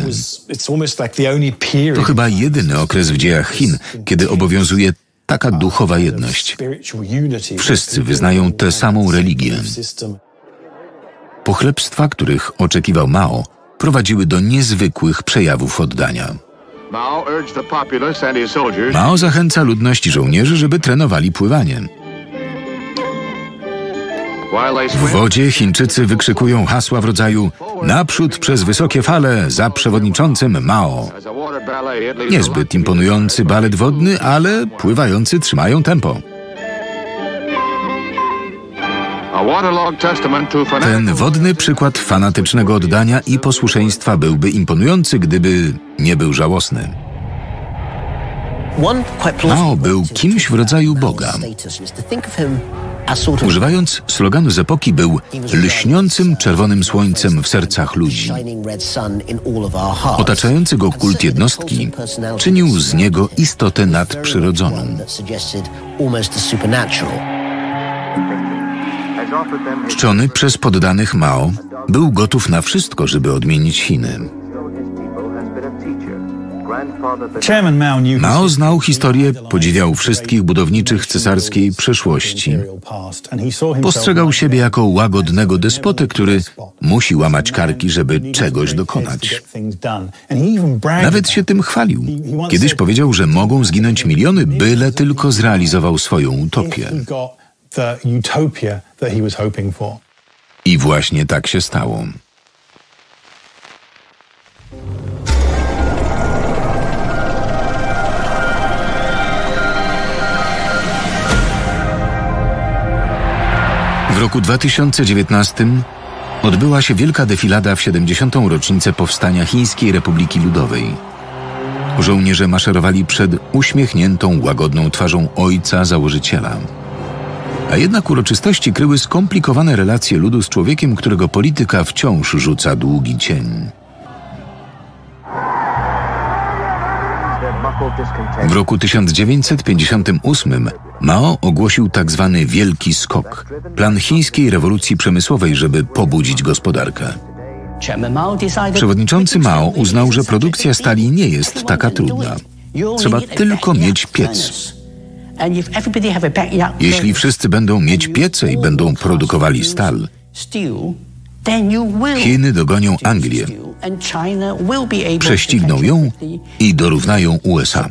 To chyba jedyny okres w dziejach Chin, kiedy obowiązuje taka duchowa jedność. Wszyscy wyznają tę samą religię. Pochlebstwa, których oczekiwał Mao, prowadziły do niezwykłych przejawów oddania. Mao zachęca ludność i żołnierzy, żeby trenowali pływanie. W wodzie Chińczycy wykrzykują hasła w rodzaju naprzód przez wysokie fale za przewodniczącym Mao. Niezbyt imponujący balet wodny, ale pływający trzymają tempo. Ten wodny przykład fanatycznego oddania i posłuszeństwa byłby imponujący, gdyby nie był żałosny. Mao był kimś w rodzaju Boga. Używając sloganu z epoki, był lśniącym czerwonym słońcem w sercach ludzi. Otaczający go kult jednostki czynił z niego istotę nadprzyrodzoną. Czczony przez poddanych Mao, był gotów na wszystko, żeby odmienić Chiny. Mao znał historię, podziwiał wszystkich budowniczych cesarskiej przeszłości. Postrzegał siebie jako łagodnego despotę, który musi łamać karki, żeby czegoś dokonać. Nawet się tym chwalił. Kiedyś powiedział, że mogą zginąć miliony, byle tylko zrealizował swoją utopię. I właśnie tak się stało. W roku 2019 odbyła się wielka defilada w 70. rocznicę powstania Chińskiej Republiki Ludowej. Żołnierze maszerowali przed uśmiechniętą, łagodną twarzą ojca założyciela. A jednak uroczystości kryły skomplikowane relacje ludu z człowiekiem, którego polityka wciąż rzuca długi cień. W roku 1958 Mao ogłosił tzw. Tak Wielki Skok, plan chińskiej rewolucji przemysłowej, żeby pobudzić gospodarkę. Przewodniczący Mao uznał, że produkcja stali nie jest taka trudna. Trzeba tylko mieć piec. Jeśli wszyscy będą mieć piece i będą produkowali stal, Chiny dogonią Anglię, prześcigną ją i dorównają USA.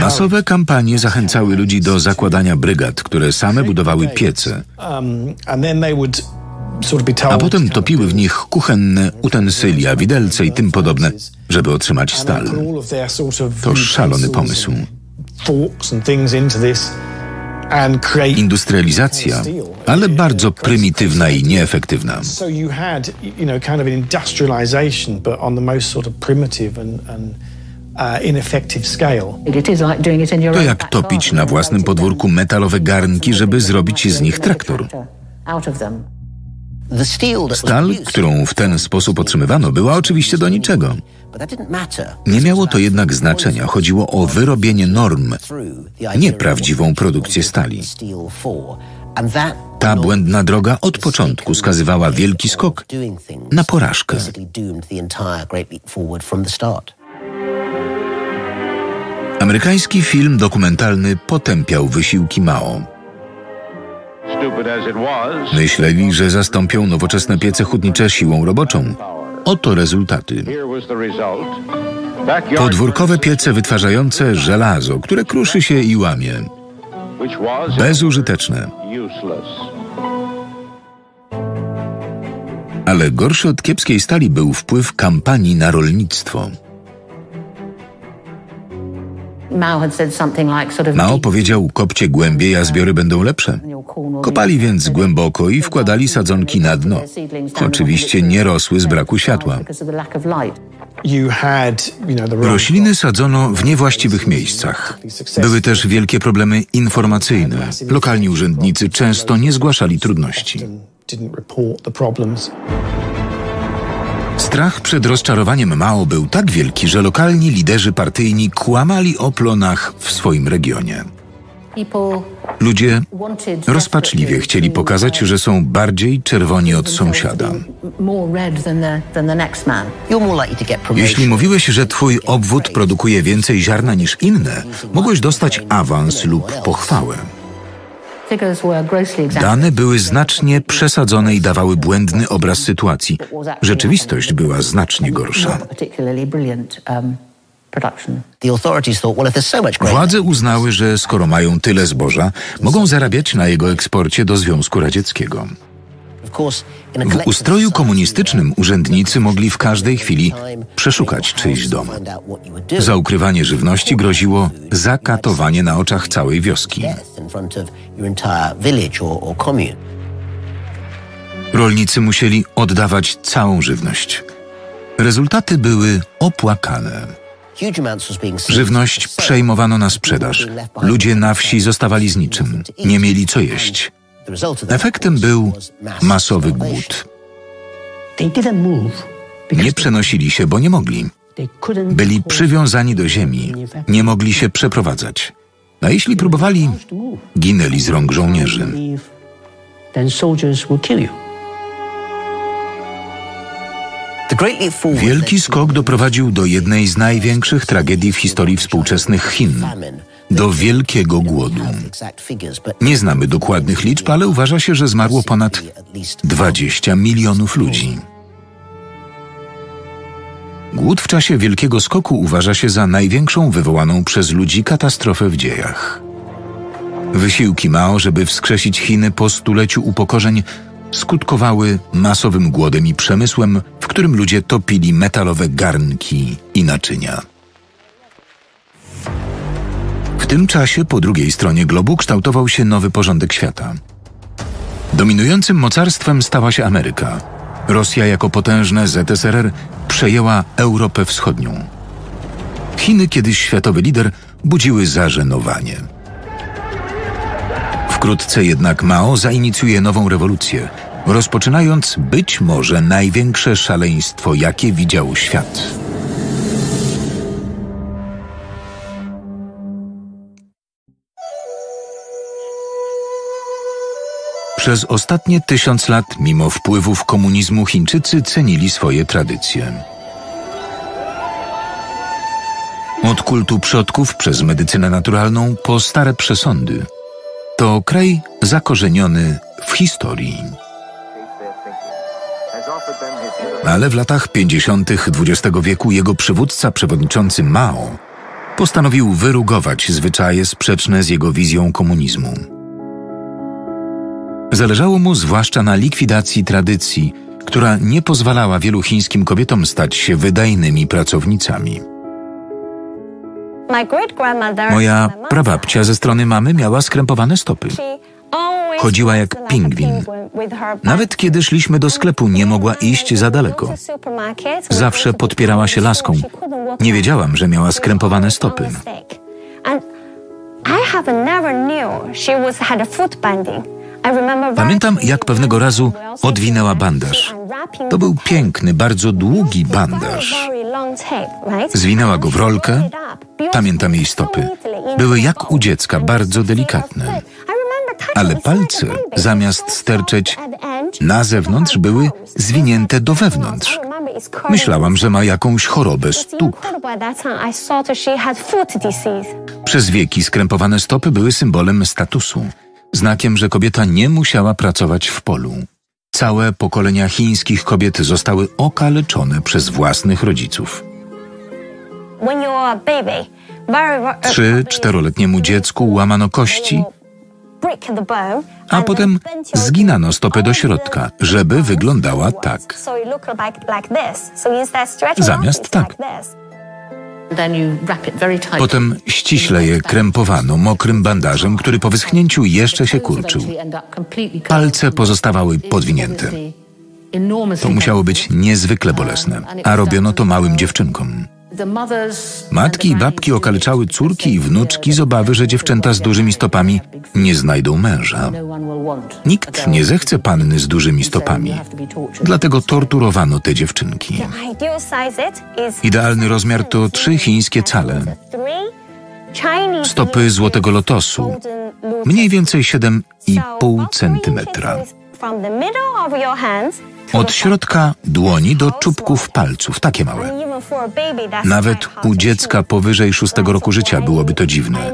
Masowe kampanie zachęcały ludzi do zakładania brygad, które same budowały piece, Um, a potem topiły w nich kuchenne utensylia, widelce i tym podobne, żeby otrzymać stal. To szalony pomysł. Industrializacja, ale bardzo prymitywna i nieefektywna. To jak topić na własnym podwórku metalowe garnki, żeby zrobić z nich traktor. Stal, którą w ten sposób otrzymywano, była oczywiście do niczego. Nie miało to jednak znaczenia. Chodziło o wyrobienie norm, nie prawdziwą produkcję stali. Ta błędna droga od początku skazywała wielki skok na porażkę. Amerykański film dokumentalny potępiał wysiłki Mao. Myśleli, że zastąpią nowoczesne piece chudnicze siłą roboczą. Oto rezultaty. Podwórkowe piece wytwarzające żelazo, które kruszy się i łamie. Bezużyteczne. Ale gorszy od kiepskiej stali był wpływ kampanii na rolnictwo. Mao powiedział, kopcie głębiej, a zbiory będą lepsze. Kopali więc głęboko i wkładali sadzonki na dno. Oczywiście nie rosły z braku światła. Rośliny sadzono w niewłaściwych miejscach. Były też wielkie problemy informacyjne. Lokalni urzędnicy często nie zgłaszali trudności. Strach przed rozczarowaniem Mao był tak wielki, że lokalni liderzy partyjni kłamali o plonach w swoim regionie. Ludzie rozpaczliwie chcieli pokazać, że są bardziej czerwoni od sąsiada. Jeśli mówiłeś, że twój obwód produkuje więcej ziarna niż inne, mogłeś dostać awans lub pochwałę. Dane były znacznie przesadzone i dawały błędny obraz sytuacji. Rzeczywistość była znacznie gorsza. Władze uznały, że skoro mają tyle zboża, mogą zarabiać na jego eksporcie do Związku Radzieckiego. W ustroju komunistycznym urzędnicy mogli w każdej chwili przeszukać czyjś dom. Za ukrywanie żywności groziło zakatowanie na oczach całej wioski. Rolnicy musieli oddawać całą żywność. Rezultaty były opłakane. Żywność przejmowano na sprzedaż. Ludzie na wsi zostawali z niczym. Nie mieli co jeść. Efektem był masowy głód. Nie przenosili się, bo nie mogli. Byli przywiązani do ziemi, nie mogli się przeprowadzać. A jeśli próbowali, ginęli z rąk żołnierzy. Wielki skok doprowadził do jednej z największych tragedii w historii współczesnych Chin do wielkiego głodu. Nie znamy dokładnych liczb, ale uważa się, że zmarło ponad 20 milionów ludzi. Głód w czasie Wielkiego Skoku uważa się za największą wywołaną przez ludzi katastrofę w dziejach. Wysiłki Mao, żeby wskrzesić Chiny po stuleciu upokorzeń, skutkowały masowym głodem i przemysłem, w którym ludzie topili metalowe garnki i naczynia. W tym czasie po drugiej stronie globu kształtował się nowy porządek świata. Dominującym mocarstwem stała się Ameryka. Rosja jako potężne ZSRR przejęła Europę Wschodnią. Chiny, kiedyś światowy lider, budziły zażenowanie. Wkrótce jednak Mao zainicjuje nową rewolucję, rozpoczynając być może największe szaleństwo, jakie widział świat. Przez ostatnie tysiąc lat, mimo wpływów komunizmu, Chińczycy cenili swoje tradycje. Od kultu przodków przez medycynę naturalną po stare przesądy. To kraj zakorzeniony w historii. Ale w latach 50. XX wieku jego przywódca, przewodniczący Mao, postanowił wyrugować zwyczaje sprzeczne z jego wizją komunizmu. Zależało mu zwłaszcza na likwidacji tradycji, która nie pozwalała wielu chińskim kobietom stać się wydajnymi pracownicami. Moja prababcia ze strony mamy miała skrępowane stopy. Chodziła jak pingwin. Nawet kiedy szliśmy do sklepu, nie mogła iść za daleko. Zawsze podpierała się laską. Nie wiedziałam, że miała skrępowane stopy. Pamiętam, jak pewnego razu odwinęła bandaż. To był piękny, bardzo długi bandaż. Zwinęła go w rolkę. Pamiętam jej stopy. Były jak u dziecka, bardzo delikatne. Ale palce, zamiast sterczeć na zewnątrz, były zwinięte do wewnątrz. Myślałam, że ma jakąś chorobę stóp. Przez wieki skrępowane stopy były symbolem statusu znakiem, że kobieta nie musiała pracować w polu. Całe pokolenia chińskich kobiet zostały okaleczone przez własnych rodziców. Trzy, czteroletniemu dziecku łamano kości, a potem zginano stopę do środka, żeby wyglądała tak. Zamiast tak. Potem ściśle je krępowano mokrym bandażem, który po wyschnięciu jeszcze się kurczył. Palce pozostawały podwinięte. To musiało być niezwykle bolesne, a robiono to małym dziewczynkom. Matki i babki okaleczały córki i wnuczki z obawy, że dziewczęta z dużymi stopami nie znajdą męża. Nikt nie zechce panny z dużymi stopami, dlatego torturowano te dziewczynki. Idealny rozmiar to trzy chińskie cale. Stopy złotego lotosu, mniej więcej 7,5 centymetra. Od środka dłoni do czubków palców, takie małe. Nawet u dziecka powyżej szóstego roku życia byłoby to dziwne.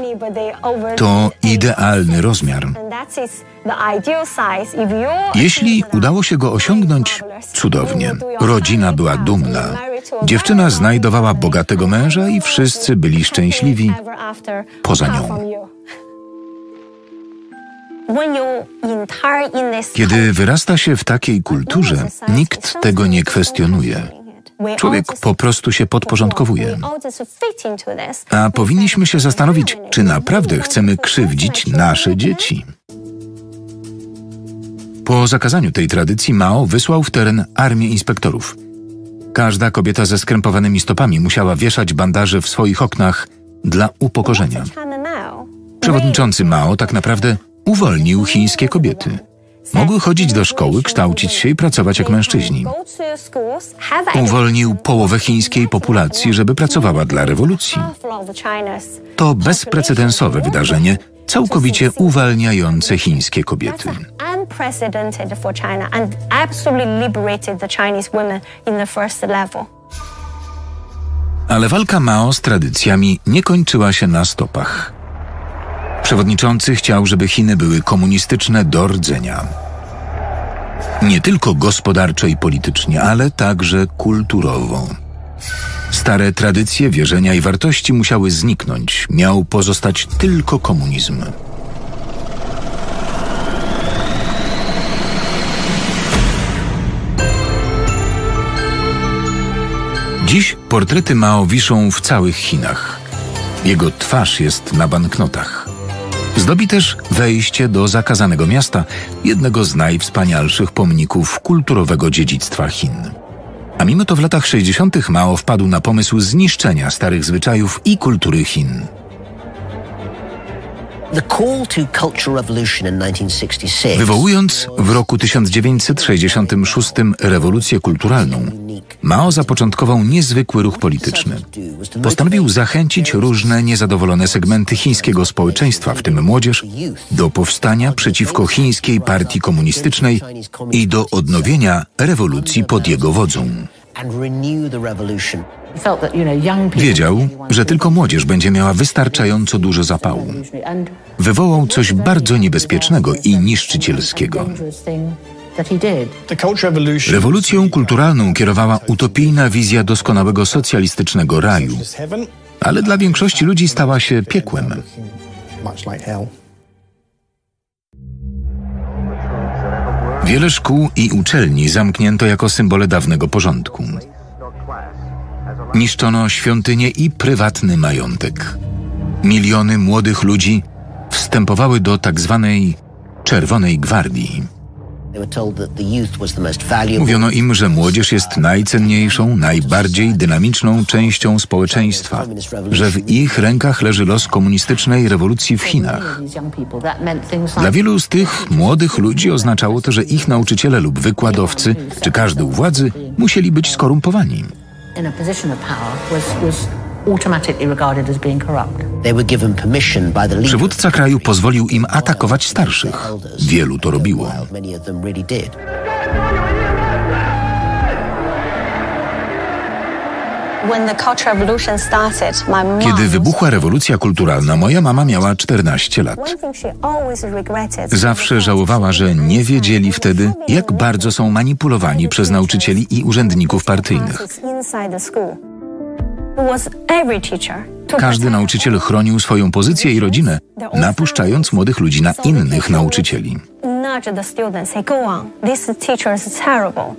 To idealny rozmiar. Jeśli udało się go osiągnąć, cudownie. Rodzina była dumna. Dziewczyna znajdowała bogatego męża i wszyscy byli szczęśliwi poza nią. Kiedy wyrasta się w takiej kulturze, nikt tego nie kwestionuje. Człowiek po prostu się podporządkowuje. A powinniśmy się zastanowić, czy naprawdę chcemy krzywdzić nasze dzieci. Po zakazaniu tej tradycji Mao wysłał w teren armię inspektorów. Każda kobieta ze skrępowanymi stopami musiała wieszać bandaże w swoich oknach dla upokorzenia. Przewodniczący Mao tak naprawdę uwolnił chińskie kobiety. Mogły chodzić do szkoły, kształcić się i pracować jak mężczyźni. Uwolnił połowę chińskiej populacji, żeby pracowała dla rewolucji. To bezprecedensowe wydarzenie, całkowicie uwalniające chińskie kobiety. Ale walka Mao z tradycjami nie kończyła się na stopach. Przewodniczący chciał, żeby Chiny były komunistyczne do rdzenia. Nie tylko gospodarczo i politycznie, ale także kulturowo. Stare tradycje, wierzenia i wartości musiały zniknąć, miał pozostać tylko komunizm. Dziś portrety Mao wiszą w całych Chinach. Jego twarz jest na banknotach. Zdobi też wejście do zakazanego miasta, jednego z najwspanialszych pomników kulturowego dziedzictwa Chin. A mimo to w latach 60. Mao wpadł na pomysł zniszczenia starych zwyczajów i kultury Chin. Wywołując w roku 1966 rewolucję kulturalną, Mao zapoczątkował niezwykły ruch polityczny. Postanowił zachęcić różne niezadowolone segmenty chińskiego społeczeństwa, w tym młodzież, do powstania przeciwko chińskiej partii komunistycznej i do odnowienia rewolucji pod jego wodzą. Wiedział, że tylko młodzież będzie miała wystarczająco dużo zapału. Wywołał coś bardzo niebezpiecznego i niszczycielskiego. Rewolucją kulturalną kierowała utopijna wizja doskonałego socjalistycznego raju, ale dla większości ludzi stała się piekłem. Wiele szkół i uczelni zamknięto jako symbole dawnego porządku. Niszczono świątynie i prywatny majątek. Miliony młodych ludzi wstępowały do tak zwanej Czerwonej Gwardii. Mówiono im, że młodzież jest najcenniejszą, najbardziej dynamiczną częścią społeczeństwa, że w ich rękach leży los komunistycznej rewolucji w Chinach. Dla wielu z tych młodych ludzi oznaczało to, że ich nauczyciele lub wykładowcy, czy każdy u władzy, musieli być skorumpowani. Przywódca kraju pozwolił im atakować starszych. Wielu to robiło. Kiedy wybuchła rewolucja kulturalna, moja mama miała 14 lat. Zawsze żałowała, że nie wiedzieli wtedy, jak bardzo są manipulowani przez nauczycieli i urzędników partyjnych. Każdy nauczyciel chronił swoją pozycję i rodzinę, napuszczając młodych ludzi na innych nauczycieli.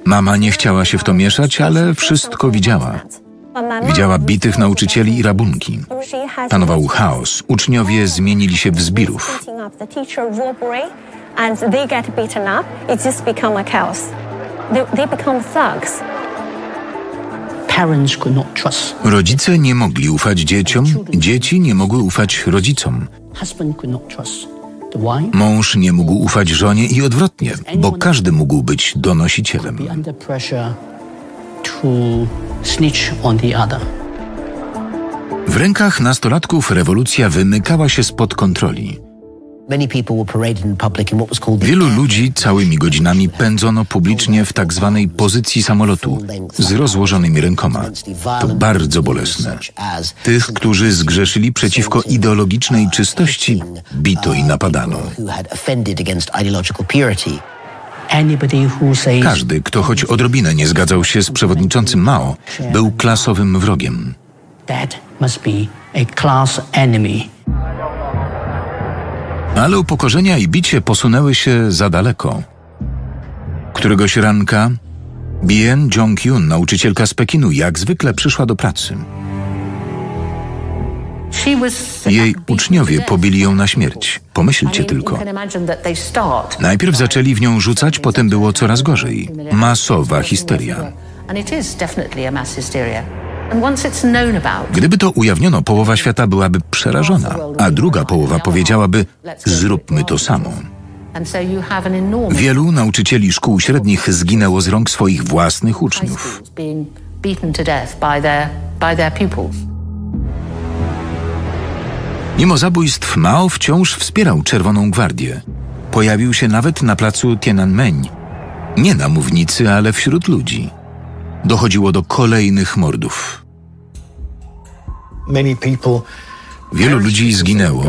Mama nie chciała się w to mieszać, ale wszystko widziała. Widziała bitych nauczycieli i rabunki. Panował chaos. Uczniowie zmienili się w zbirów. Rodzice nie mogli ufać dzieciom, dzieci nie mogły ufać rodzicom. Mąż nie mógł ufać żonie i odwrotnie, bo każdy mógł być donosicielem. W rękach nastolatków rewolucja wymykała się spod kontroli. Wielu ludzi całymi godzinami pędzono publicznie w tak zwanej pozycji samolotu z rozłożonymi rękoma. To bardzo bolesne. Tych, którzy zgrzeszyli przeciwko ideologicznej czystości, bito i napadano. Każdy, kto choć odrobinę nie zgadzał się z przewodniczącym Mao, był klasowym wrogiem. Ale upokorzenia i bicie posunęły się za daleko. Któregoś ranka Bien Jong-yun, nauczycielka z Pekinu, jak zwykle przyszła do pracy. Jej uczniowie pobili ją na śmierć. Pomyślcie tylko. Najpierw zaczęli w nią rzucać, potem było coraz gorzej. Masowa histeria. Gdyby to ujawniono, połowa świata byłaby przerażona, a druga połowa powiedziałaby: Zróbmy to samo. Wielu nauczycieli szkół średnich zginęło z rąk swoich własnych uczniów. Mimo zabójstw Mao wciąż wspierał Czerwoną Gwardię. Pojawił się nawet na placu Tiananmen. Nie na mównicy, ale wśród ludzi. Dochodziło do kolejnych mordów. Wielu ludzi zginęło,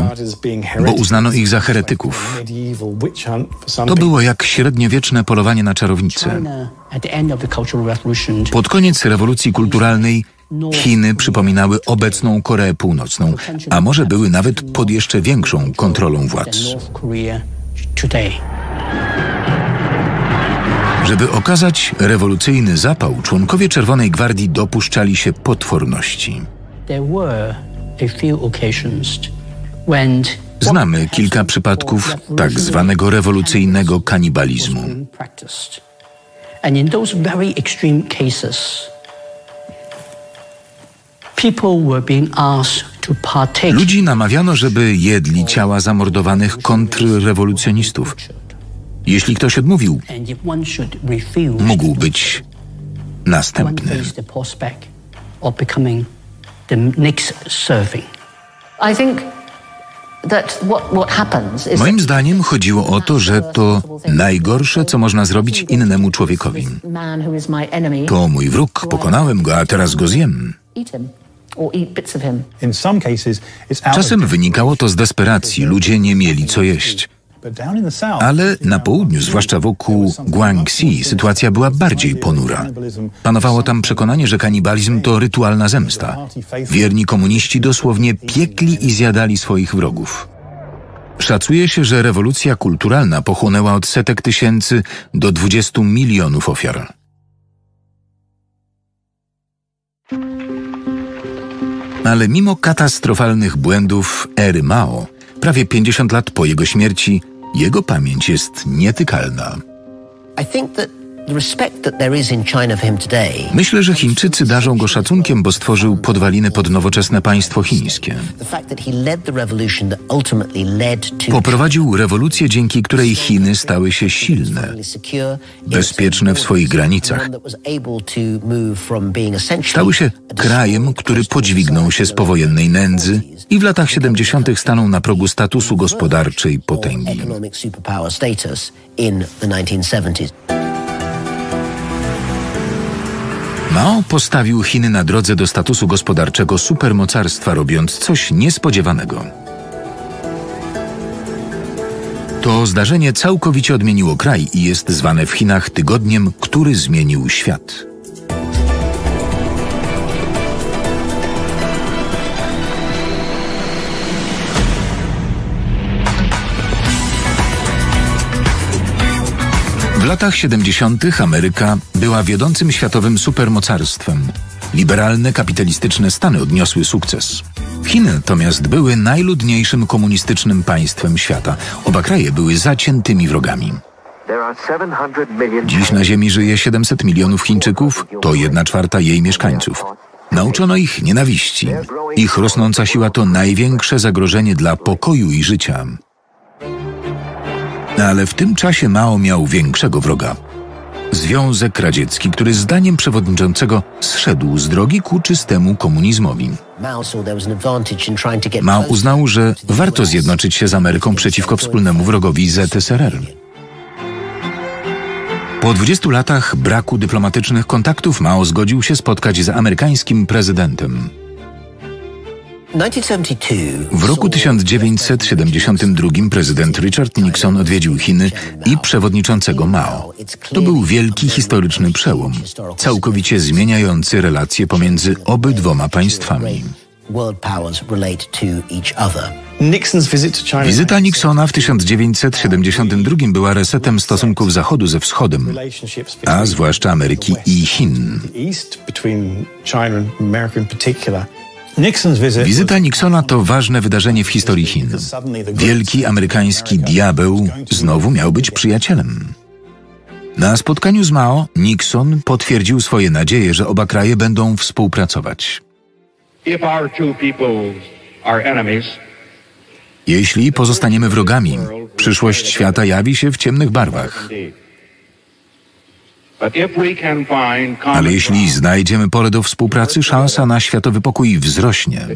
bo uznano ich za heretyków. To było jak średniowieczne polowanie na czarownicę. Pod koniec rewolucji kulturalnej Chiny przypominały obecną Koreę Północną, a może były nawet pod jeszcze większą kontrolą władz. Żeby okazać rewolucyjny zapał, członkowie Czerwonej Gwardii dopuszczali się potworności. Znamy kilka przypadków tak zwanego rewolucyjnego kanibalizmu. Ludzi namawiano, żeby jedli ciała zamordowanych kontrrewolucjonistów. Jeśli ktoś odmówił, mógł być następny. Moim zdaniem chodziło o to, że to najgorsze, co można zrobić innemu człowiekowi. To mój wróg, pokonałem go, a teraz go zjem. Czasem wynikało to z desperacji, ludzie nie mieli co jeść. Ale na południu, zwłaszcza wokół Guangxi, sytuacja była bardziej ponura. Panowało tam przekonanie, że kanibalizm to rytualna zemsta. Wierni komuniści dosłownie piekli i zjadali swoich wrogów. Szacuje się, że rewolucja kulturalna pochłonęła od setek tysięcy do 20 milionów ofiar. Ale mimo katastrofalnych błędów ery Mao, prawie 50 lat po jego śmierci, jego pamięć jest nietykalna. I think that Myślę, że Chińczycy darzą go szacunkiem, bo stworzył podwaliny pod nowoczesne państwo chińskie. Poprowadził rewolucję, dzięki której Chiny stały się silne, bezpieczne w swoich granicach. Stały się krajem, który podźwignął się z powojennej nędzy i w latach 70. stanął na progu statusu gospodarczej potęgi. Mao postawił Chiny na drodze do statusu gospodarczego supermocarstwa, robiąc coś niespodziewanego. To zdarzenie całkowicie odmieniło kraj i jest zwane w Chinach tygodniem, który zmienił świat. Latach 70. Ameryka była wiodącym światowym supermocarstwem. Liberalne, kapitalistyczne Stany odniosły sukces. Chiny natomiast były najludniejszym komunistycznym państwem świata. Oba kraje były zaciętymi wrogami. Dziś na Ziemi żyje 700 milionów Chińczyków, to jedna czwarta jej mieszkańców. Nauczono ich nienawiści. Ich rosnąca siła to największe zagrożenie dla pokoju i życia. Ale w tym czasie Mao miał większego wroga. Związek Radziecki, który zdaniem przewodniczącego zszedł z drogi ku czystemu komunizmowi. Mao uznał, że warto zjednoczyć się z Ameryką przeciwko wspólnemu wrogowi ZSRR. Po 20 latach braku dyplomatycznych kontaktów Mao zgodził się spotkać z amerykańskim prezydentem. 1972 W roku saw 1972 prezydent Richard Nixon odwiedził Chiny i przewodniczącego Mao. To był wielki historyczny przełom, całkowicie zmieniający relacje pomiędzy obydwoma państwami. Wizyta Nixona w 1972 była resetem stosunków Zachodu ze Wschodem, a zwłaszcza Ameryki i Chin. Wizyta Nixona to ważne wydarzenie w historii Chin. Wielki amerykański diabeł znowu miał być przyjacielem. Na spotkaniu z Mao Nixon potwierdził swoje nadzieje, że oba kraje będą współpracować. Jeśli pozostaniemy wrogami, przyszłość świata jawi się w ciemnych barwach. Ale jeśli znajdziemy pole do współpracy, szansa na światowy pokój wzrośnie.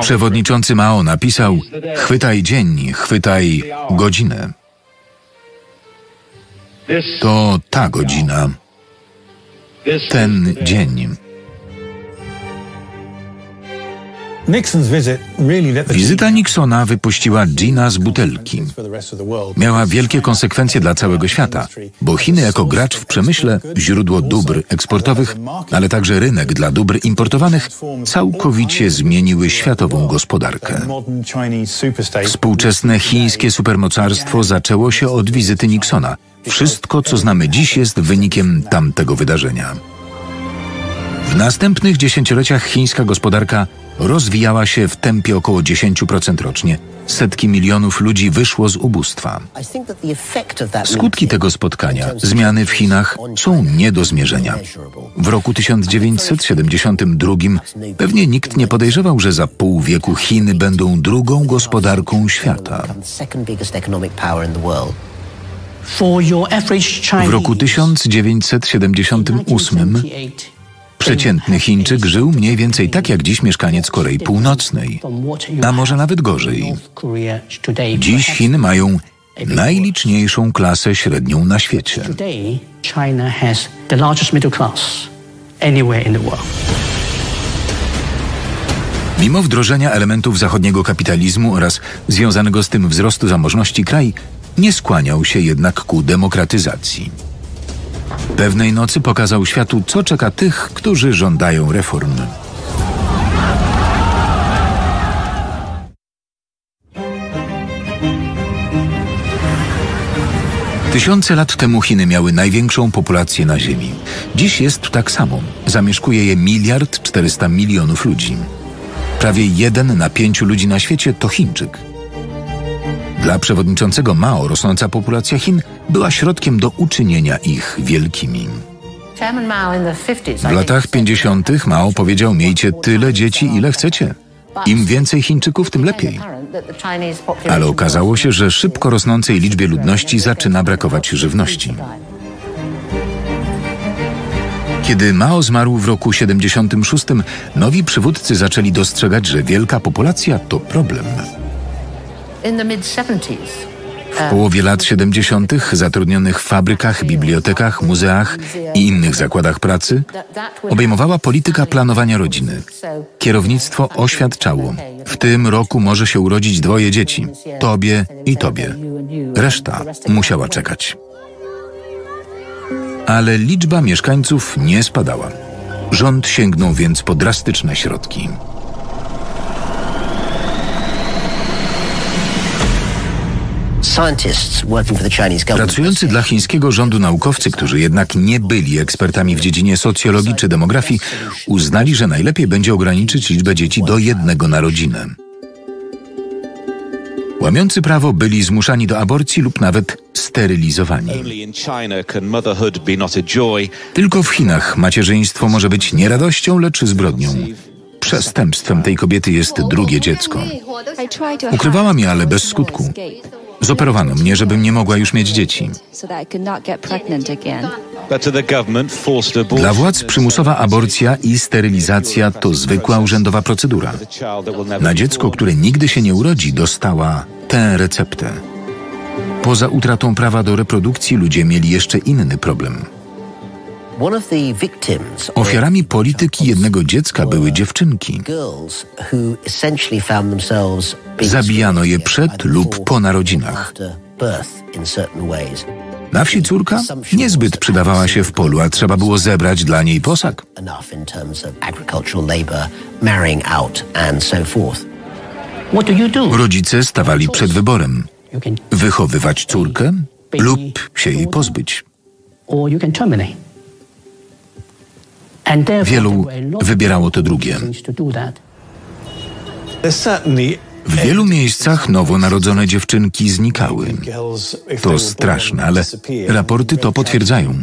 Przewodniczący Mao napisał: Chwytaj dzień, chwytaj godzinę. To ta godzina, ten dzień. Wizyta Nixona wypuściła gina z butelki. Miała wielkie konsekwencje dla całego świata, bo Chiny jako gracz w przemyśle, źródło dóbr eksportowych, ale także rynek dla dóbr importowanych, całkowicie zmieniły światową gospodarkę. Współczesne chińskie supermocarstwo zaczęło się od wizyty Nixona. Wszystko, co znamy dziś, jest wynikiem tamtego wydarzenia. W następnych dziesięcioleciach chińska gospodarka rozwijała się w tempie około 10% rocznie. Setki milionów ludzi wyszło z ubóstwa. Skutki tego spotkania, zmiany w Chinach, są nie do zmierzenia. W roku 1972 pewnie nikt nie podejrzewał, że za pół wieku Chiny będą drugą gospodarką świata. W roku 1978 1978, przeciętny Chińczyk żył mniej więcej tak jak dziś mieszkaniec Korei Północnej, a może nawet gorzej. Dziś Chiny mają najliczniejszą klasę średnią na świecie. Mimo wdrożenia elementów zachodniego kapitalizmu oraz związanego z tym wzrostu zamożności kraj, nie skłaniał się jednak ku demokratyzacji. Pewnej nocy pokazał światu, co czeka tych, którzy żądają reform. Tysiące lat temu Chiny miały największą populację na Ziemi. Dziś jest tak samo. Zamieszkuje je miliard 400 milionów ludzi. Prawie jeden na pięciu ludzi na świecie to Chińczyk. Dla przewodniczącego Mao rosnąca populacja Chin była środkiem do uczynienia ich wielkimi. Chairman Mao in the 50s, I W latach said 50. Mao powiedział: Miejcie tyle dzieci, ile chcecie. Im więcej Chińczyków, tym lepiej. Ale okazało się, że szybko rosnącej liczbie ludności zaczyna brakować żywności. Kiedy Mao zmarł w roku 76, nowi przywódcy zaczęli dostrzegać, że wielka populacja to problem. W połowie lat 70. zatrudnionych w fabrykach, bibliotekach, muzeach i innych zakładach pracy obejmowała polityka planowania rodziny. Kierownictwo oświadczało: W tym roku może się urodzić dwoje dzieci tobie i tobie. Reszta musiała czekać. Ale liczba mieszkańców nie spadała. Rząd sięgnął więc po drastyczne środki. Pracujący dla chińskiego rządu naukowcy, którzy jednak nie byli ekspertami w dziedzinie socjologii czy demografii, uznali, że najlepiej będzie ograniczyć liczbę dzieci do jednego na rodzinę. Łamiący prawo byli zmuszani do aborcji lub nawet sterylizowani. Tylko w Chinach macierzyństwo może być nie radością, lecz zbrodnią. Przestępstwem tej kobiety jest drugie dziecko. Ukrywałam je, ale bez skutku. Zoperowano mnie, żebym nie mogła już mieć dzieci. Dla władz przymusowa aborcja i sterylizacja to zwykła urzędowa procedura. Na dziecko, które nigdy się nie urodzi, dostała tę receptę. Poza utratą prawa do reprodukcji ludzie mieli jeszcze inny problem. Ofiarami polityki jednego dziecka były dziewczynki. girls who essentially found themselves being Zabijano je przed lub po narodzinach. Na wsi córka niezbyt przydawała się w polu, a trzeba było zebrać dla niej posag. Enough in terms of agricultural labor, marrying out, and so forth. What do you do? Rodzice stawali przed wyborem: wychowywać córkę lub się jej pozbyć. Wielu wybierało to drugie. W wielu miejscach nowonarodzone dziewczynki znikały. To straszne, ale raporty to potwierdzają. Uh.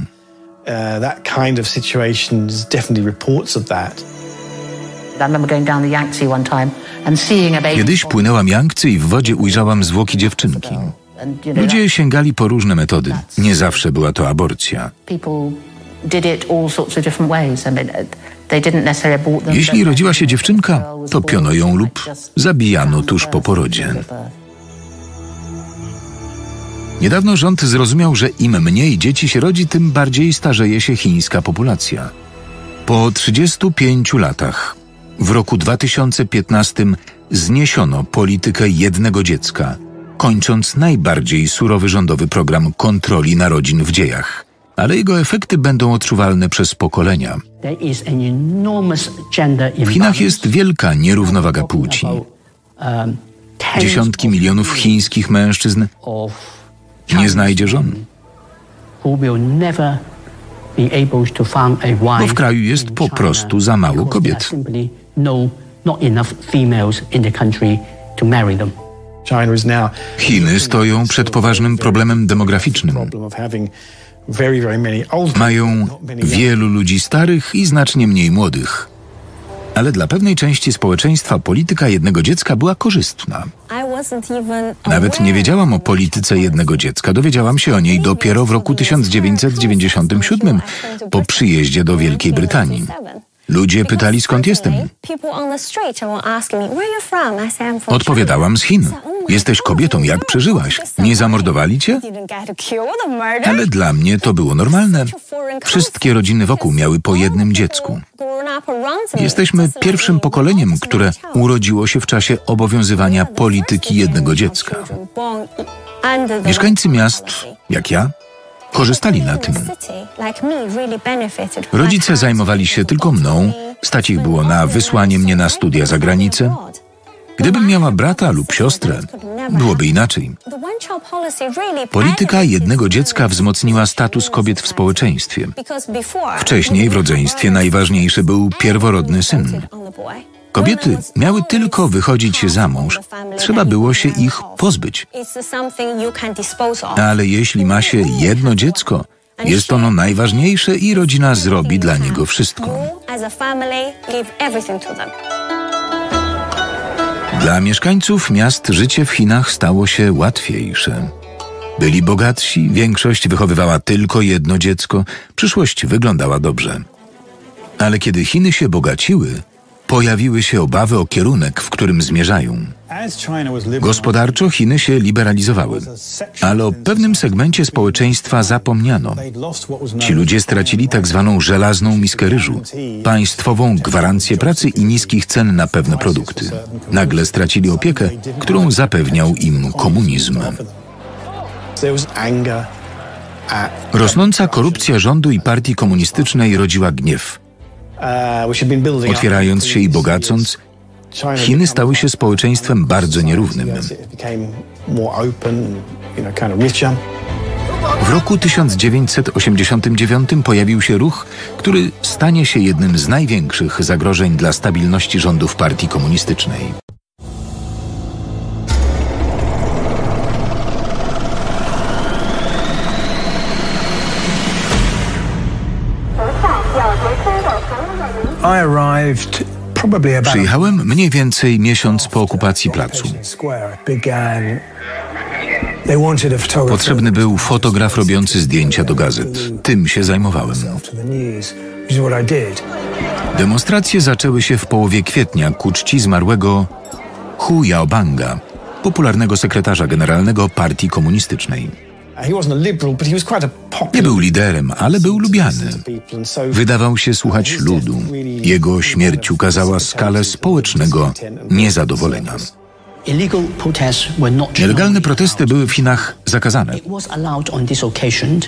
Kiedyś płynęłam Yangtze i w wodzie ujrzałam zwłoki dziewczynki. Ludzie sięgali po różne metody. Nie zawsze była to aborcja. Jeśli rodziła się dziewczynka, to piono ją lub zabijano tuż po porodzie. Niedawno rząd zrozumiał, że im mniej dzieci się rodzi, tym bardziej starzeje się chińska populacja. Po 35 latach, w roku 2015, zniesiono politykę jednego dziecka, kończąc najbardziej surowy rządowy program kontroli narodzin w dziejach. Ale jego efekty będą odczuwalne przez pokolenia. W Chinach jest wielka nierównowaga płci. um, Dziesiątki milionów chińskich mężczyzn nie znajdzie żon. Bo w kraju jest po prostu za mało kobiet. no, Chiny stoją przed poważnym problemem demograficznym. Mają wielu ludzi starych i znacznie mniej młodych. Ale dla pewnej części społeczeństwa polityka jednego dziecka była korzystna. Nawet nie wiedziałam o polityce jednego dziecka. Dowiedziałam się o niej dopiero w roku 1997 po przyjeździe do Wielkiej Brytanii. Ludzie pytali skąd jestem. Odpowiadałam z Chin. Jesteś kobietą, jak przeżyłaś? Nie zamordowali cię? Ale dla mnie to było normalne. Wszystkie rodziny wokół miały po jednym dziecku. Jesteśmy pierwszym pokoleniem, które urodziło się w czasie obowiązywania polityki jednego dziecka. Mieszkańcy miast, jak ja, korzystali na tym. Rodzice zajmowali się tylko mną, stać ich było na wysłanie mnie na studia za granicę. Gdybym miała brata lub siostrę, byłoby inaczej. Polityka jednego dziecka wzmocniła status kobiet w społeczeństwie. Wcześniej w rodzeństwie najważniejszy był pierworodny syn. Kobiety miały tylko wychodzić za mąż. Trzeba było się ich pozbyć. Ale jeśli ma się jedno dziecko, jest ono najważniejsze i rodzina zrobi dla niego wszystko. Dla mieszkańców miast życie w Chinach stało się łatwiejsze. Byli bogatsi, większość wychowywała tylko jedno dziecko, przyszłość wyglądała dobrze. Ale kiedy Chiny się bogaciły, pojawiły się obawy o kierunek, w którym zmierzają. Gospodarczo Chiny się liberalizowały, ale o pewnym segmencie społeczeństwa zapomniano. Ci ludzie stracili tak zwaną żelazną miskę ryżu, państwową gwarancję pracy i niskich cen na pewne produkty. Nagle stracili opiekę, którą zapewniał im komunizm. Rosnąca korupcja rządu i partii komunistycznej rodziła gniew. Otwierając się i bogacąc, Chiny stały się społeczeństwem bardzo nierównym. W roku 1989 pojawił się ruch, który stanie się jednym z największych zagrożeń dla stabilności rządów partii komunistycznej. Przyjechałem mniej więcej miesiąc po okupacji placu. Potrzebny był fotograf robiący zdjęcia do gazet. Tym się zajmowałem. Demonstracje zaczęły się w połowie kwietnia ku czci zmarłego Hu Yaobanga, popularnego sekretarza generalnego partii komunistycznej. He wasn't a liberal, but he was quite a popular. Nie był liderem, ale był lubiany. Wydawał się słuchać ludu. Jego śmierć ukazała skalę społecznego niezadowolenia. Illegal protests were not Nielegalne protesty były w Chinach zakazane. It was allowed on this occasion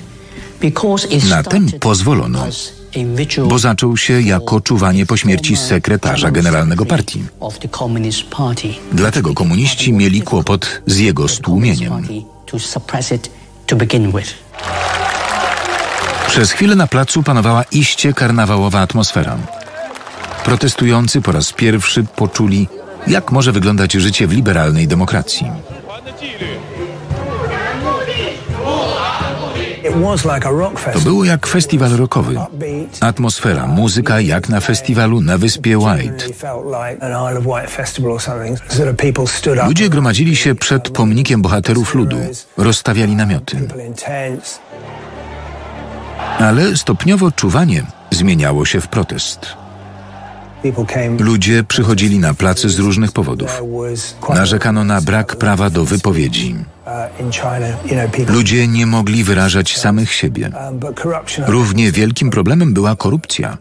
because it Na tym started pozwolono, as a ritual bo zaczął się jako czuwanie po śmierci sekretarza generalnego partii. of the Communist Party. Dlatego komuniści mieli kłopot z jego stłumieniem. To begin with. Przez chwilę na placu panowała iście karnawałowa atmosfera. Protestujący po raz pierwszy poczuli, jak może wyglądać życie w liberalnej demokracji. To było jak festiwal rockowy. Atmosfera, muzyka jak na festiwalu na wyspie White. Ludzie gromadzili się przed pomnikiem bohaterów ludu, rozstawiali namioty. Ale stopniowo czuwanie zmieniało się w protest. Ludzie przychodzili na placy z różnych powodów. Narzekano na brak prawa do wypowiedzi. Ludzie nie mogli wyrażać samych siebie. Równie wielkim problemem była korupcja.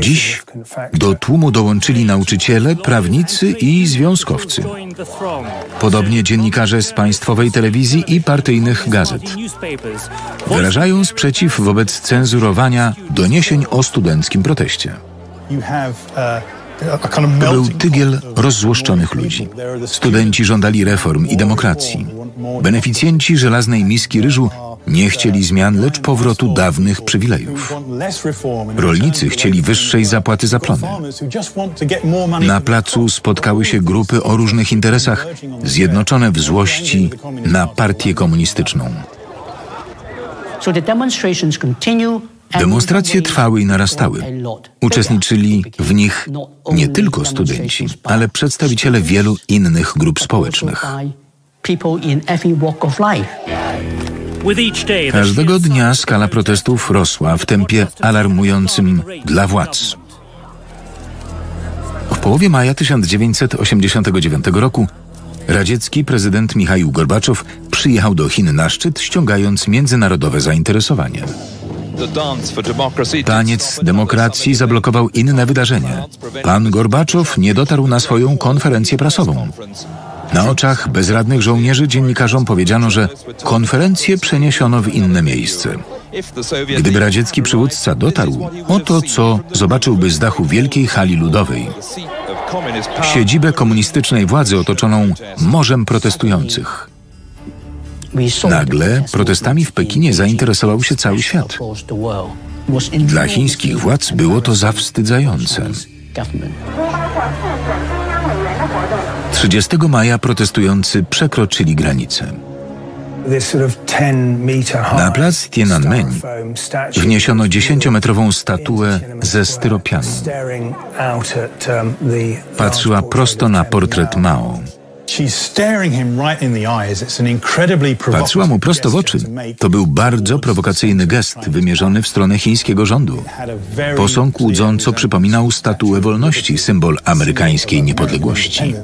Dziś do tłumu dołączyli nauczyciele, prawnicy i związkowcy. Podobnie dziennikarze z państwowej telewizji i partyjnych gazet. Wyrażają sprzeciw wobec cenzurowania doniesień o studenckim proteście. You have uh, A kind of To był tygiel rozzłoszczonych ludzi. Studenci żądali reform i demokracji. Beneficjenci żelaznej miski ryżu nie chcieli zmian, lecz powrotu dawnych przywilejów. Rolnicy chcieli wyższej zapłaty za plony. Na placu spotkały się grupy o różnych interesach, zjednoczone w złości na partię komunistyczną. Demonstracje trwały i narastały. Uczestniczyli w nich nie tylko studenci, ale przedstawiciele wielu innych grup społecznych. Każdego dnia skala protestów rosła w tempie alarmującym dla władz. W połowie maja 1989 roku radziecki prezydent Michaił Gorbaczow przyjechał do Chin na szczyt, ściągając międzynarodowe zainteresowanie. Taniec demokracji zablokował inne wydarzenia. Pan Gorbaczow nie dotarł na swoją konferencję prasową. Na oczach bezradnych żołnierzy dziennikarzom powiedziano, że konferencję przeniesiono w inne miejsce. Gdyby radziecki przywódca dotarł, oto co zobaczyłby z dachu wielkiej hali ludowej. Siedzibę komunistycznej władzy otoczoną morzem protestujących. Nagle protestami w Pekinie zainteresował się cały świat. Dla chińskich władz było to zawstydzające. 30 maja protestujący przekroczyli granicę. Na plac Tiananmen wniesiono 10-metrową statuę ze styropianu. Patrzyła prosto na portret Mao. Patrzyła mu prosto w oczy. To był bardzo prowokacyjny gest wymierzony w stronę chińskiego rządu. Posąg łudząco przypominał statuę wolności, symbol amerykańskiej niepodległości.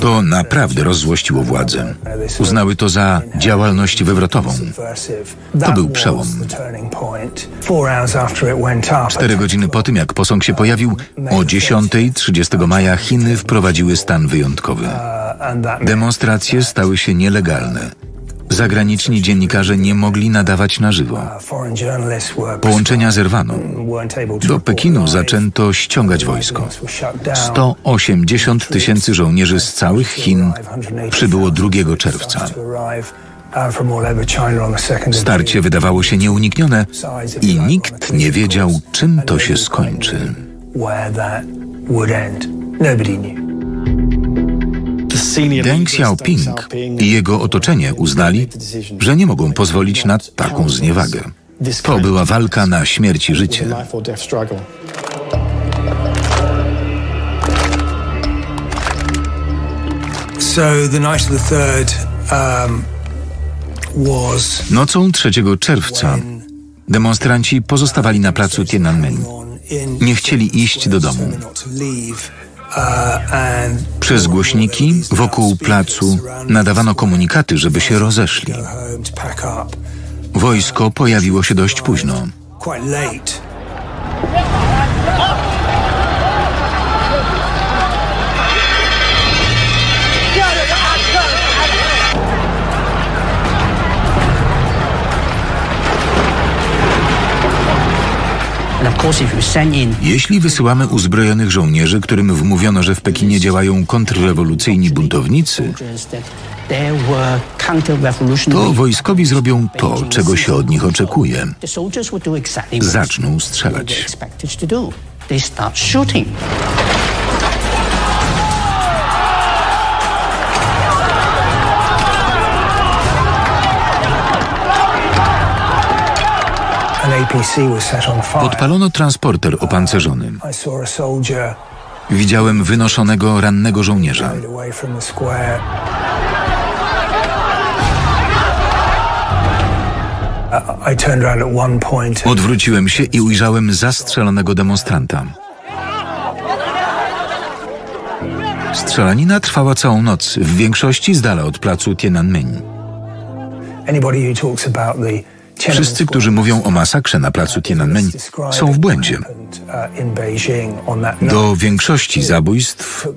To naprawdę rozzłościło władzę. Uznały to za działalność wywrotową. To był przełom. Cztery godziny po tym, jak posąg się pojawił, o 10.30 maja Chiny wprowadziły stan wyjątkowy. Demonstracje stały się nielegalne. Zagraniczni dziennikarze nie mogli nadawać na żywo. Połączenia zerwano. Do Pekinu zaczęto ściągać wojsko. 180 tysięcy żołnierzy z całych Chin przybyło 2 czerwca. Starcie wydawało się nieuniknione i nikt nie wiedział, czym to się skończy. Deng Xiaoping i jego otoczenie uznali, że nie mogą pozwolić na taką zniewagę. To była walka na śmierć i życie. Um, Nocą 3 czerwca demonstranci pozostawali na placu Tiananmen. Nie chcieli iść do domu. Przez głośniki wokół placu nadawano komunikaty, żeby się rozeszli. Wojsko pojawiło się dość późno. Jeśli wysyłamy uzbrojonych żołnierzy, którym wmówiono, że w Pekinie działają kontrrewolucyjni buntownicy, to wojskowi zrobią to, czego się od nich oczekuje. Zaczną strzelać. Podpalono transporter opancerzony. Widziałem wynoszonego rannego żołnierza. Odwróciłem się i ujrzałem zastrzelonego demonstranta. Strzelanina trwała całą noc, w większości z dala od placu Tiananmen. Wszyscy, którzy mówią o masakrze na placu Tiananmen, są w błędzie. Do większości zabójstw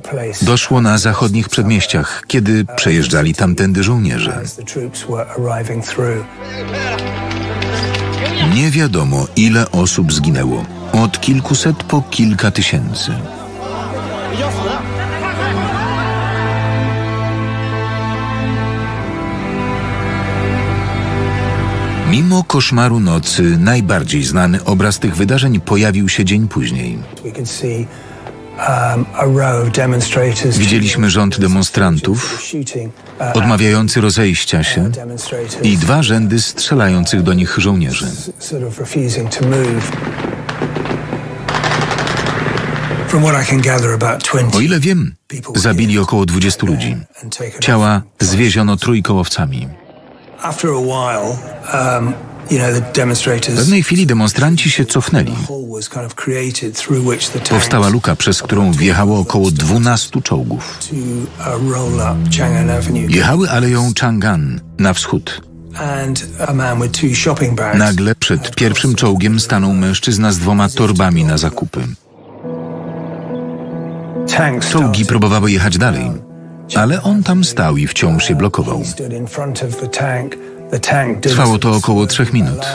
doszło na zachodnich przedmieściach, kiedy przejeżdżali tamtędy żołnierze. Nie wiadomo, ile osób zginęło. Od kilkuset po kilka tysięcy. Mimo koszmaru nocy, najbardziej znany obraz tych wydarzeń pojawił się dzień później. Widzieliśmy rząd demonstrantów odmawiający rozejścia się i dwa rzędy strzelających do nich żołnierzy. O ile wiem, zabili około 20 ludzi. Ciała zwieziono trójkołowcami. W pewnej chwili demonstranci się cofnęli. Powstała luka, przez którą wjechało około 12 czołgów. Jechały aleją Chang'an na wschód. Nagle przed pierwszym czołgiem stanął mężczyzna z dwoma torbami na zakupy. Czołgi próbowały jechać dalej, ale on tam stał i wciąż je blokował. Trwało to około trzech minut.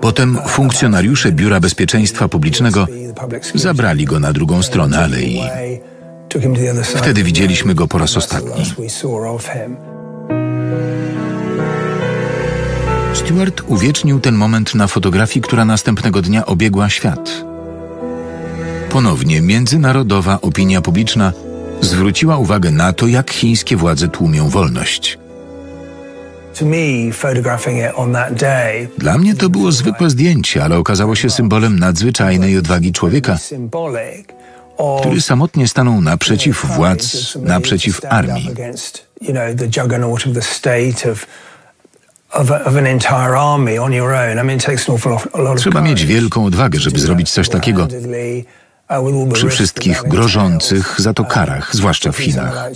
Potem funkcjonariusze Biura Bezpieczeństwa Publicznego zabrali go na drugą stronę alei. Wtedy widzieliśmy go po raz ostatni. Stewart uwiecznił ten moment na fotografii, która następnego dnia obiegła świat. Ponownie międzynarodowa opinia publiczna zwróciła uwagę na to, jak chińskie władze tłumią wolność. Dla mnie to było zwykłe zdjęcie, ale okazało się symbolem nadzwyczajnej odwagi człowieka, który samotnie stanął naprzeciw władz, naprzeciw armii. Trzeba mieć wielką odwagę, żeby zrobić coś takiego przy wszystkich grożących za to karach, zwłaszcza w Chinach.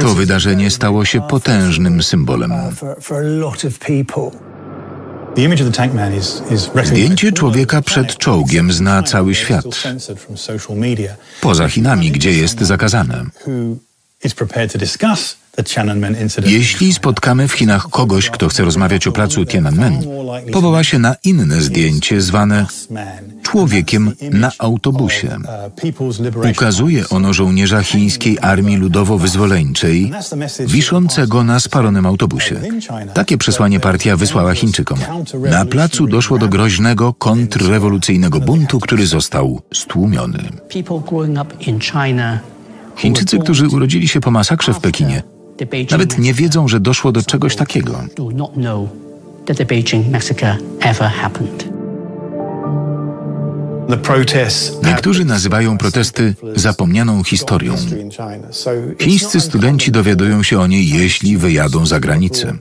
To wydarzenie stało się potężnym symbolem. Zdjęcie człowieka przed czołgiem zna cały świat. Poza Chinami, gdzie jest zakazane. Jeśli spotkamy w Chinach kogoś, kto chce rozmawiać o placu Tiananmen, powoła się na inne zdjęcie zwane człowiekiem na autobusie. Ukazuje ono żołnierza chińskiej armii ludowo-wyzwoleńczej wiszącego na spalonym autobusie. Takie przesłanie partia wysłała Chińczykom. Na placu doszło do groźnego kontrrewolucyjnego buntu, który został stłumiony. Chińczycy, którzy urodzili się po masakrze w Pekinie, nawet nie wiedzą, że doszło do czegoś takiego. Niektórzy nazywają protesty zapomnianą historią. Chińscy studenci dowiadują się o niej, jeśli wyjadą za granicę.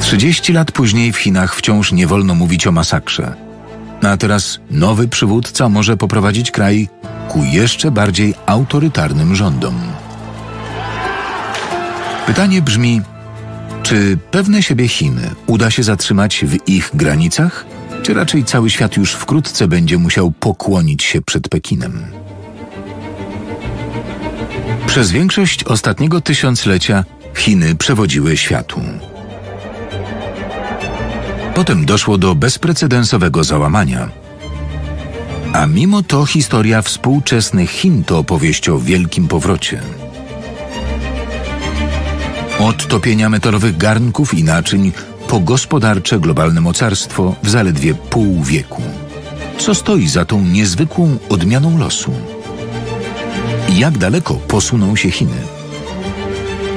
Trzydzieści lat później w Chinach wciąż nie wolno mówić o masakrze. A teraz nowy przywódca może poprowadzić kraj ku jeszcze bardziej autorytarnym rządom. Pytanie brzmi, czy pewne siebie Chiny uda się zatrzymać w ich granicach, czy raczej cały świat już wkrótce będzie musiał pokłonić się przed Pekinem? Przez większość ostatniego tysiąclecia Chiny przewodziły światu. Potem doszło do bezprecedensowego załamania. A mimo to historia współczesnych Chin to opowieść o wielkim powrocie. Od topienia metalowych garnków i naczyń po gospodarcze globalne mocarstwo w zaledwie pół wieku. Co stoi za tą niezwykłą odmianą losu? Jak daleko posuną się Chiny?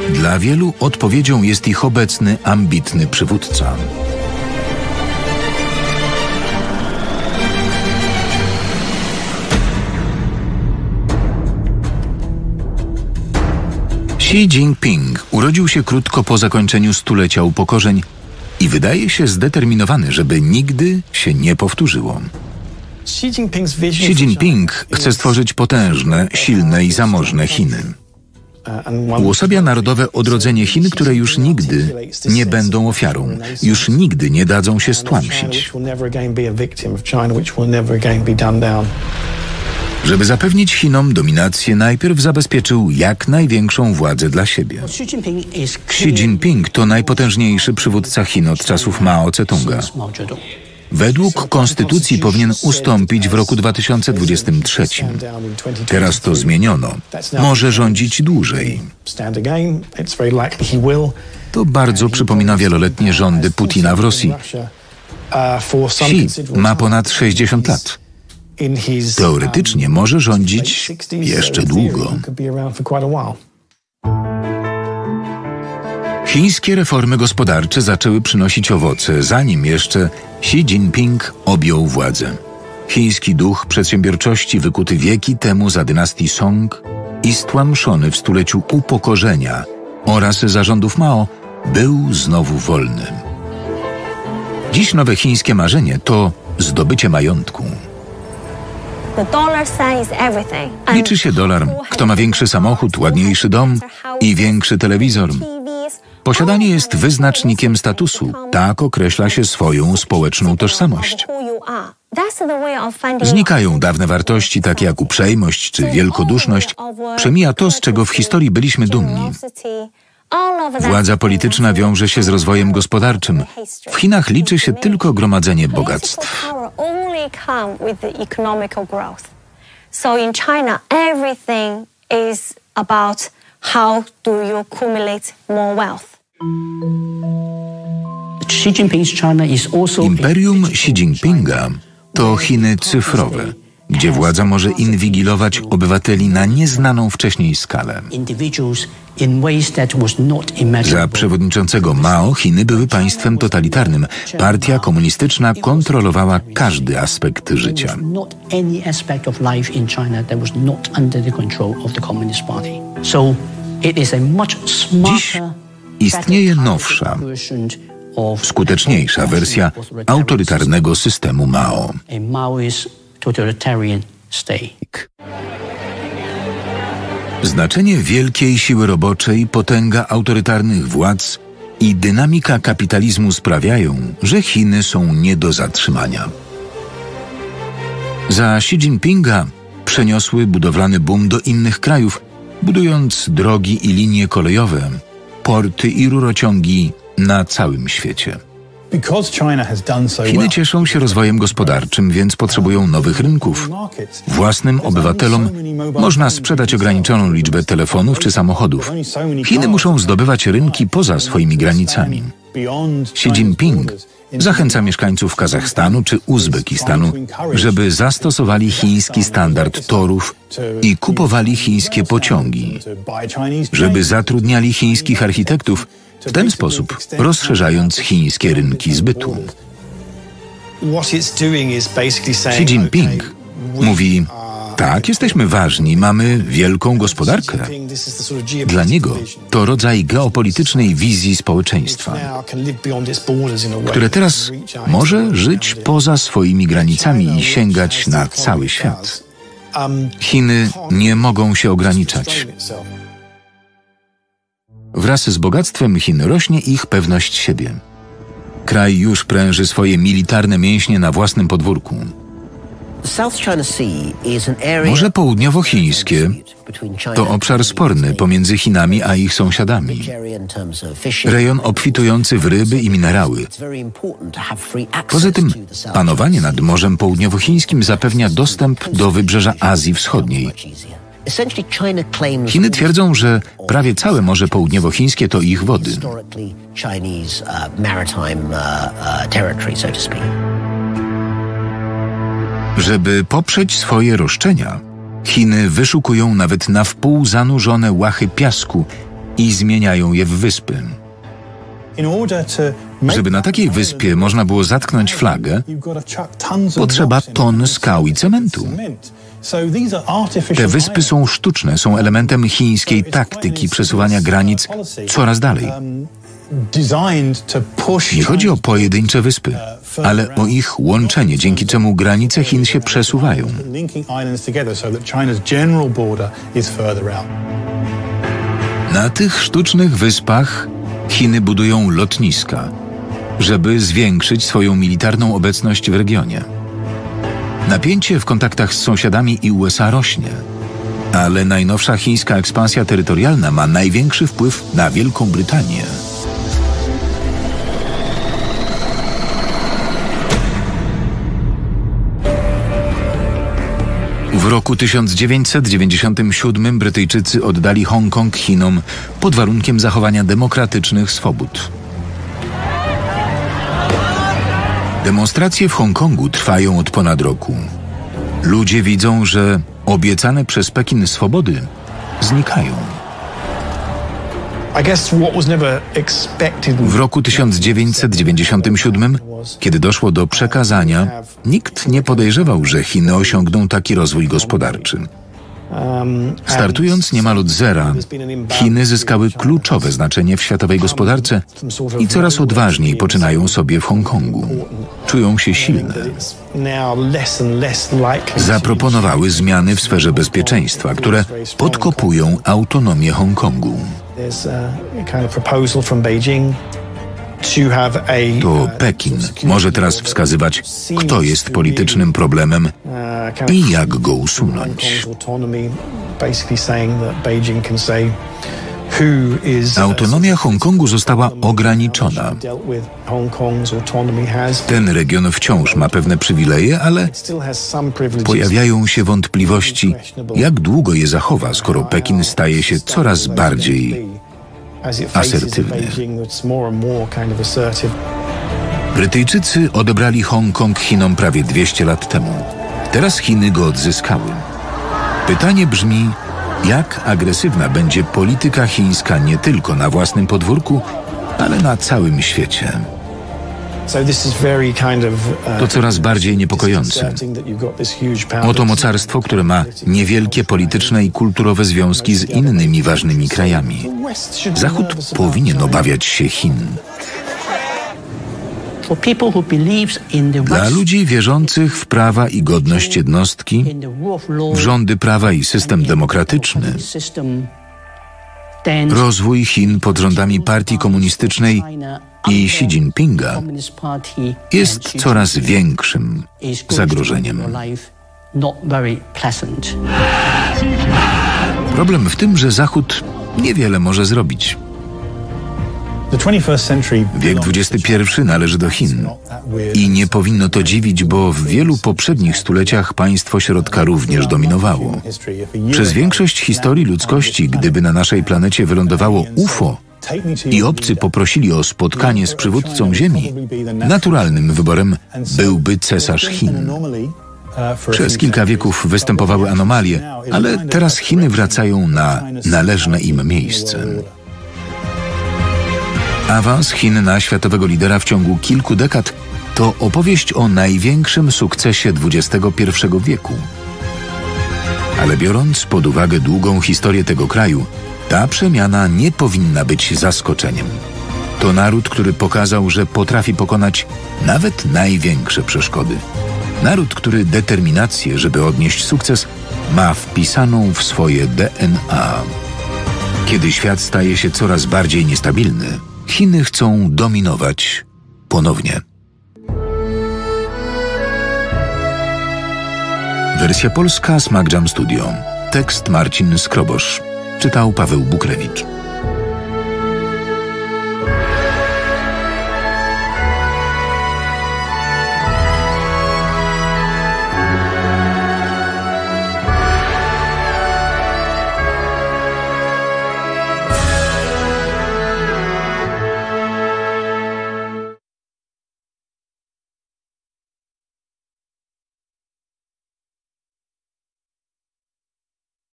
Dla wielu odpowiedzią jest ich obecny, ambitny przywódca. Xi Jinping urodził się krótko po zakończeniu stulecia upokorzeń i wydaje się zdeterminowany, żeby nigdy się nie powtórzyło. Xi Jinping chce stworzyć potężne, silne i zamożne Chiny. Uosabia narodowe odrodzenie Chin, które już nigdy nie będą ofiarą, już nigdy nie dadzą się stłamsić. Żeby zapewnić Chinom dominację, najpierw zabezpieczył jak największą władzę dla siebie. Xi Jinping to najpotężniejszy przywódca Chin od czasów Mao Tse-tunga. według konstytucji powinien ustąpić w roku 2023. Teraz to zmieniono. Może rządzić dłużej. To bardzo przypomina wieloletnie rządy Putina w Rosji. Xi ma ponad 60 lat. Teoretycznie może rządzić jeszcze długo. Chińskie reformy gospodarcze zaczęły przynosić owoce, zanim jeszcze Xi Jinping objął władzę. Chiński duch przedsiębiorczości wykuty wieki temu za dynastii Song i stłamszony w stuleciu upokorzenia oraz zarządów Mao był znowu wolny. Dziś nowe chińskie marzenie to zdobycie majątku. Liczy się dolar, kto ma większy samochód, ładniejszy dom i większy telewizor. Posiadanie jest wyznacznikiem statusu. Tak określa się swoją społeczną tożsamość. Znikają dawne wartości, takie jak uprzejmość czy wielkoduszność. Przemija to, z czego w historii byliśmy dumni. Władza polityczna wiąże się z rozwojem gospodarczym. W Chinach liczy się tylko gromadzenie bogactw. So in China, everything is about how do you accumulate more wealth. Imperium Xi Jinpinga to Chiny cyfrowe, gdzie władza może inwigilować obywateli na nieznaną wcześniej skalę. Za przewodniczącego Mao Chiny były państwem totalitarnym. Partia komunistyczna kontrolowała każdy aspekt życia. Dziś istnieje nowsza, skuteczniejsza wersja autorytarnego systemu Mao. Znaczenie wielkiej siły roboczej, potęga autorytarnych władz i dynamika kapitalizmu sprawiają, że Chiny są nie do zatrzymania. Za Xi Jinpinga przeniosły budowlany boom do innych krajów, budując drogi i linie kolejowe, porty i rurociągi na całym świecie. Chiny cieszą się rozwojem gospodarczym, więc potrzebują nowych rynków. Własnym obywatelom można sprzedać ograniczoną liczbę telefonów czy samochodów. Chiny muszą zdobywać rynki poza swoimi granicami. Xi Jinping zachęca mieszkańców Kazachstanu czy Uzbekistanu, żeby zastosowali chiński standard torów i kupowali chińskie pociągi, żeby zatrudniali chińskich architektów w ten sposób rozszerzając chińskie rynki zbytu. Xi Jinping mówi: Tak, jesteśmy ważni, mamy wielką gospodarkę. Dla niego to rodzaj geopolitycznej wizji społeczeństwa, które teraz może żyć poza swoimi granicami i sięgać na cały świat. Chiny nie mogą się ograniczać. Wraz z bogactwem Chin rośnie ich pewność siebie. Kraj już pręży swoje militarne mięśnie na własnym podwórku. Morze Południowochińskie to obszar sporny pomiędzy Chinami a ich sąsiadami. Rejon obfitujący w ryby i minerały. Poza tym panowanie nad Morzem Południowochińskim zapewnia dostęp do wybrzeża Azji Wschodniej. Chiny twierdzą, że prawie całe Morze Południowochińskie to ich wody. Żeby poprzeć swoje roszczenia, Chiny wyszukują nawet na wpół zanurzone łachy piasku i zmieniają je w wyspy. Żeby na takiej wyspie można było zatknąć flagę, potrzeba ton skał i cementu. Te wyspy są sztuczne, są elementem chińskiej taktyki przesuwania granic coraz dalej. Nie chodzi o pojedyncze wyspy, ale o ich łączenie, dzięki czemu granice Chin się przesuwają. Na tych sztucznych wyspach Chiny budują lotniska, żeby zwiększyć swoją militarną obecność w regionie. Napięcie w kontaktach z sąsiadami i USA rośnie, ale najnowsza chińska ekspansja terytorialna ma największy wpływ na Wielką Brytanię. W roku 1997 Brytyjczycy oddali Hongkong Chinom pod warunkiem zachowania demokratycznych swobód. Demonstracje w Hongkongu trwają od ponad roku. Ludzie widzą, że obiecane przez Pekin swobody znikają. W roku 1997, kiedy doszło do przekazania, nikt nie podejrzewał, że Chiny osiągną taki rozwój gospodarczy. Startując niemal od zera, Chiny zyskały kluczowe znaczenie w światowej gospodarce i coraz odważniej poczynają sobie w Hongkongu. Czują się silne. Zaproponowały zmiany w sferze bezpieczeństwa, które podkopują autonomię Hongkongu. To Pekin może teraz wskazywać, kto jest politycznym problemem i jak go usunąć. Autonomia Hongkongu została ograniczona. Ten region wciąż ma pewne przywileje, ale pojawiają się wątpliwości, jak długo je zachowa, skoro Pekin staje się coraz bardziej asertywny. Brytyjczycy odebrali Hongkong Chinom prawie 200 lat temu. Teraz Chiny go odzyskały. Pytanie brzmi, jak agresywna będzie polityka chińska nie tylko na własnym podwórku, ale na całym świecie. To coraz bardziej niepokojące. Oto mocarstwo, które ma niewielkie polityczne i kulturowe związki z innymi ważnymi krajami. Zachód powinien obawiać się Chin. Dla ludzi wierzących w prawa i godność jednostki, w rządy prawa i system demokratyczny, rozwój Chin pod rządami partii komunistycznej i Xi Jinpinga jest coraz większym zagrożeniem. Problem w tym, że Zachód niewiele może zrobić. Wiek XXI należy do Chin. I nie powinno to dziwić, bo w wielu poprzednich stuleciach państwo środka również dominowało. Przez większość historii ludzkości, gdyby na naszej planecie wylądowało UFO, i obcy poprosili o spotkanie z przywódcą Ziemi, naturalnym wyborem byłby cesarz Chin. Przez kilka wieków występowały anomalie, ale teraz Chiny wracają na należne im miejsce. Awans Chin na światowego lidera w ciągu kilku dekad to opowieść o największym sukcesie XXI wieku. Ale biorąc pod uwagę długą historię tego kraju, ta przemiana nie powinna być zaskoczeniem. To naród, który pokazał, że potrafi pokonać nawet największe przeszkody. Naród, który determinację, żeby odnieść sukces, ma wpisaną w swoje DNA. Kiedy świat staje się coraz bardziej niestabilny, Chiny chcą dominować ponownie. Wersja polska Smack Jam Studio. Tekst Marcin Skrobosz. Czytał Paweł Bukrewicz.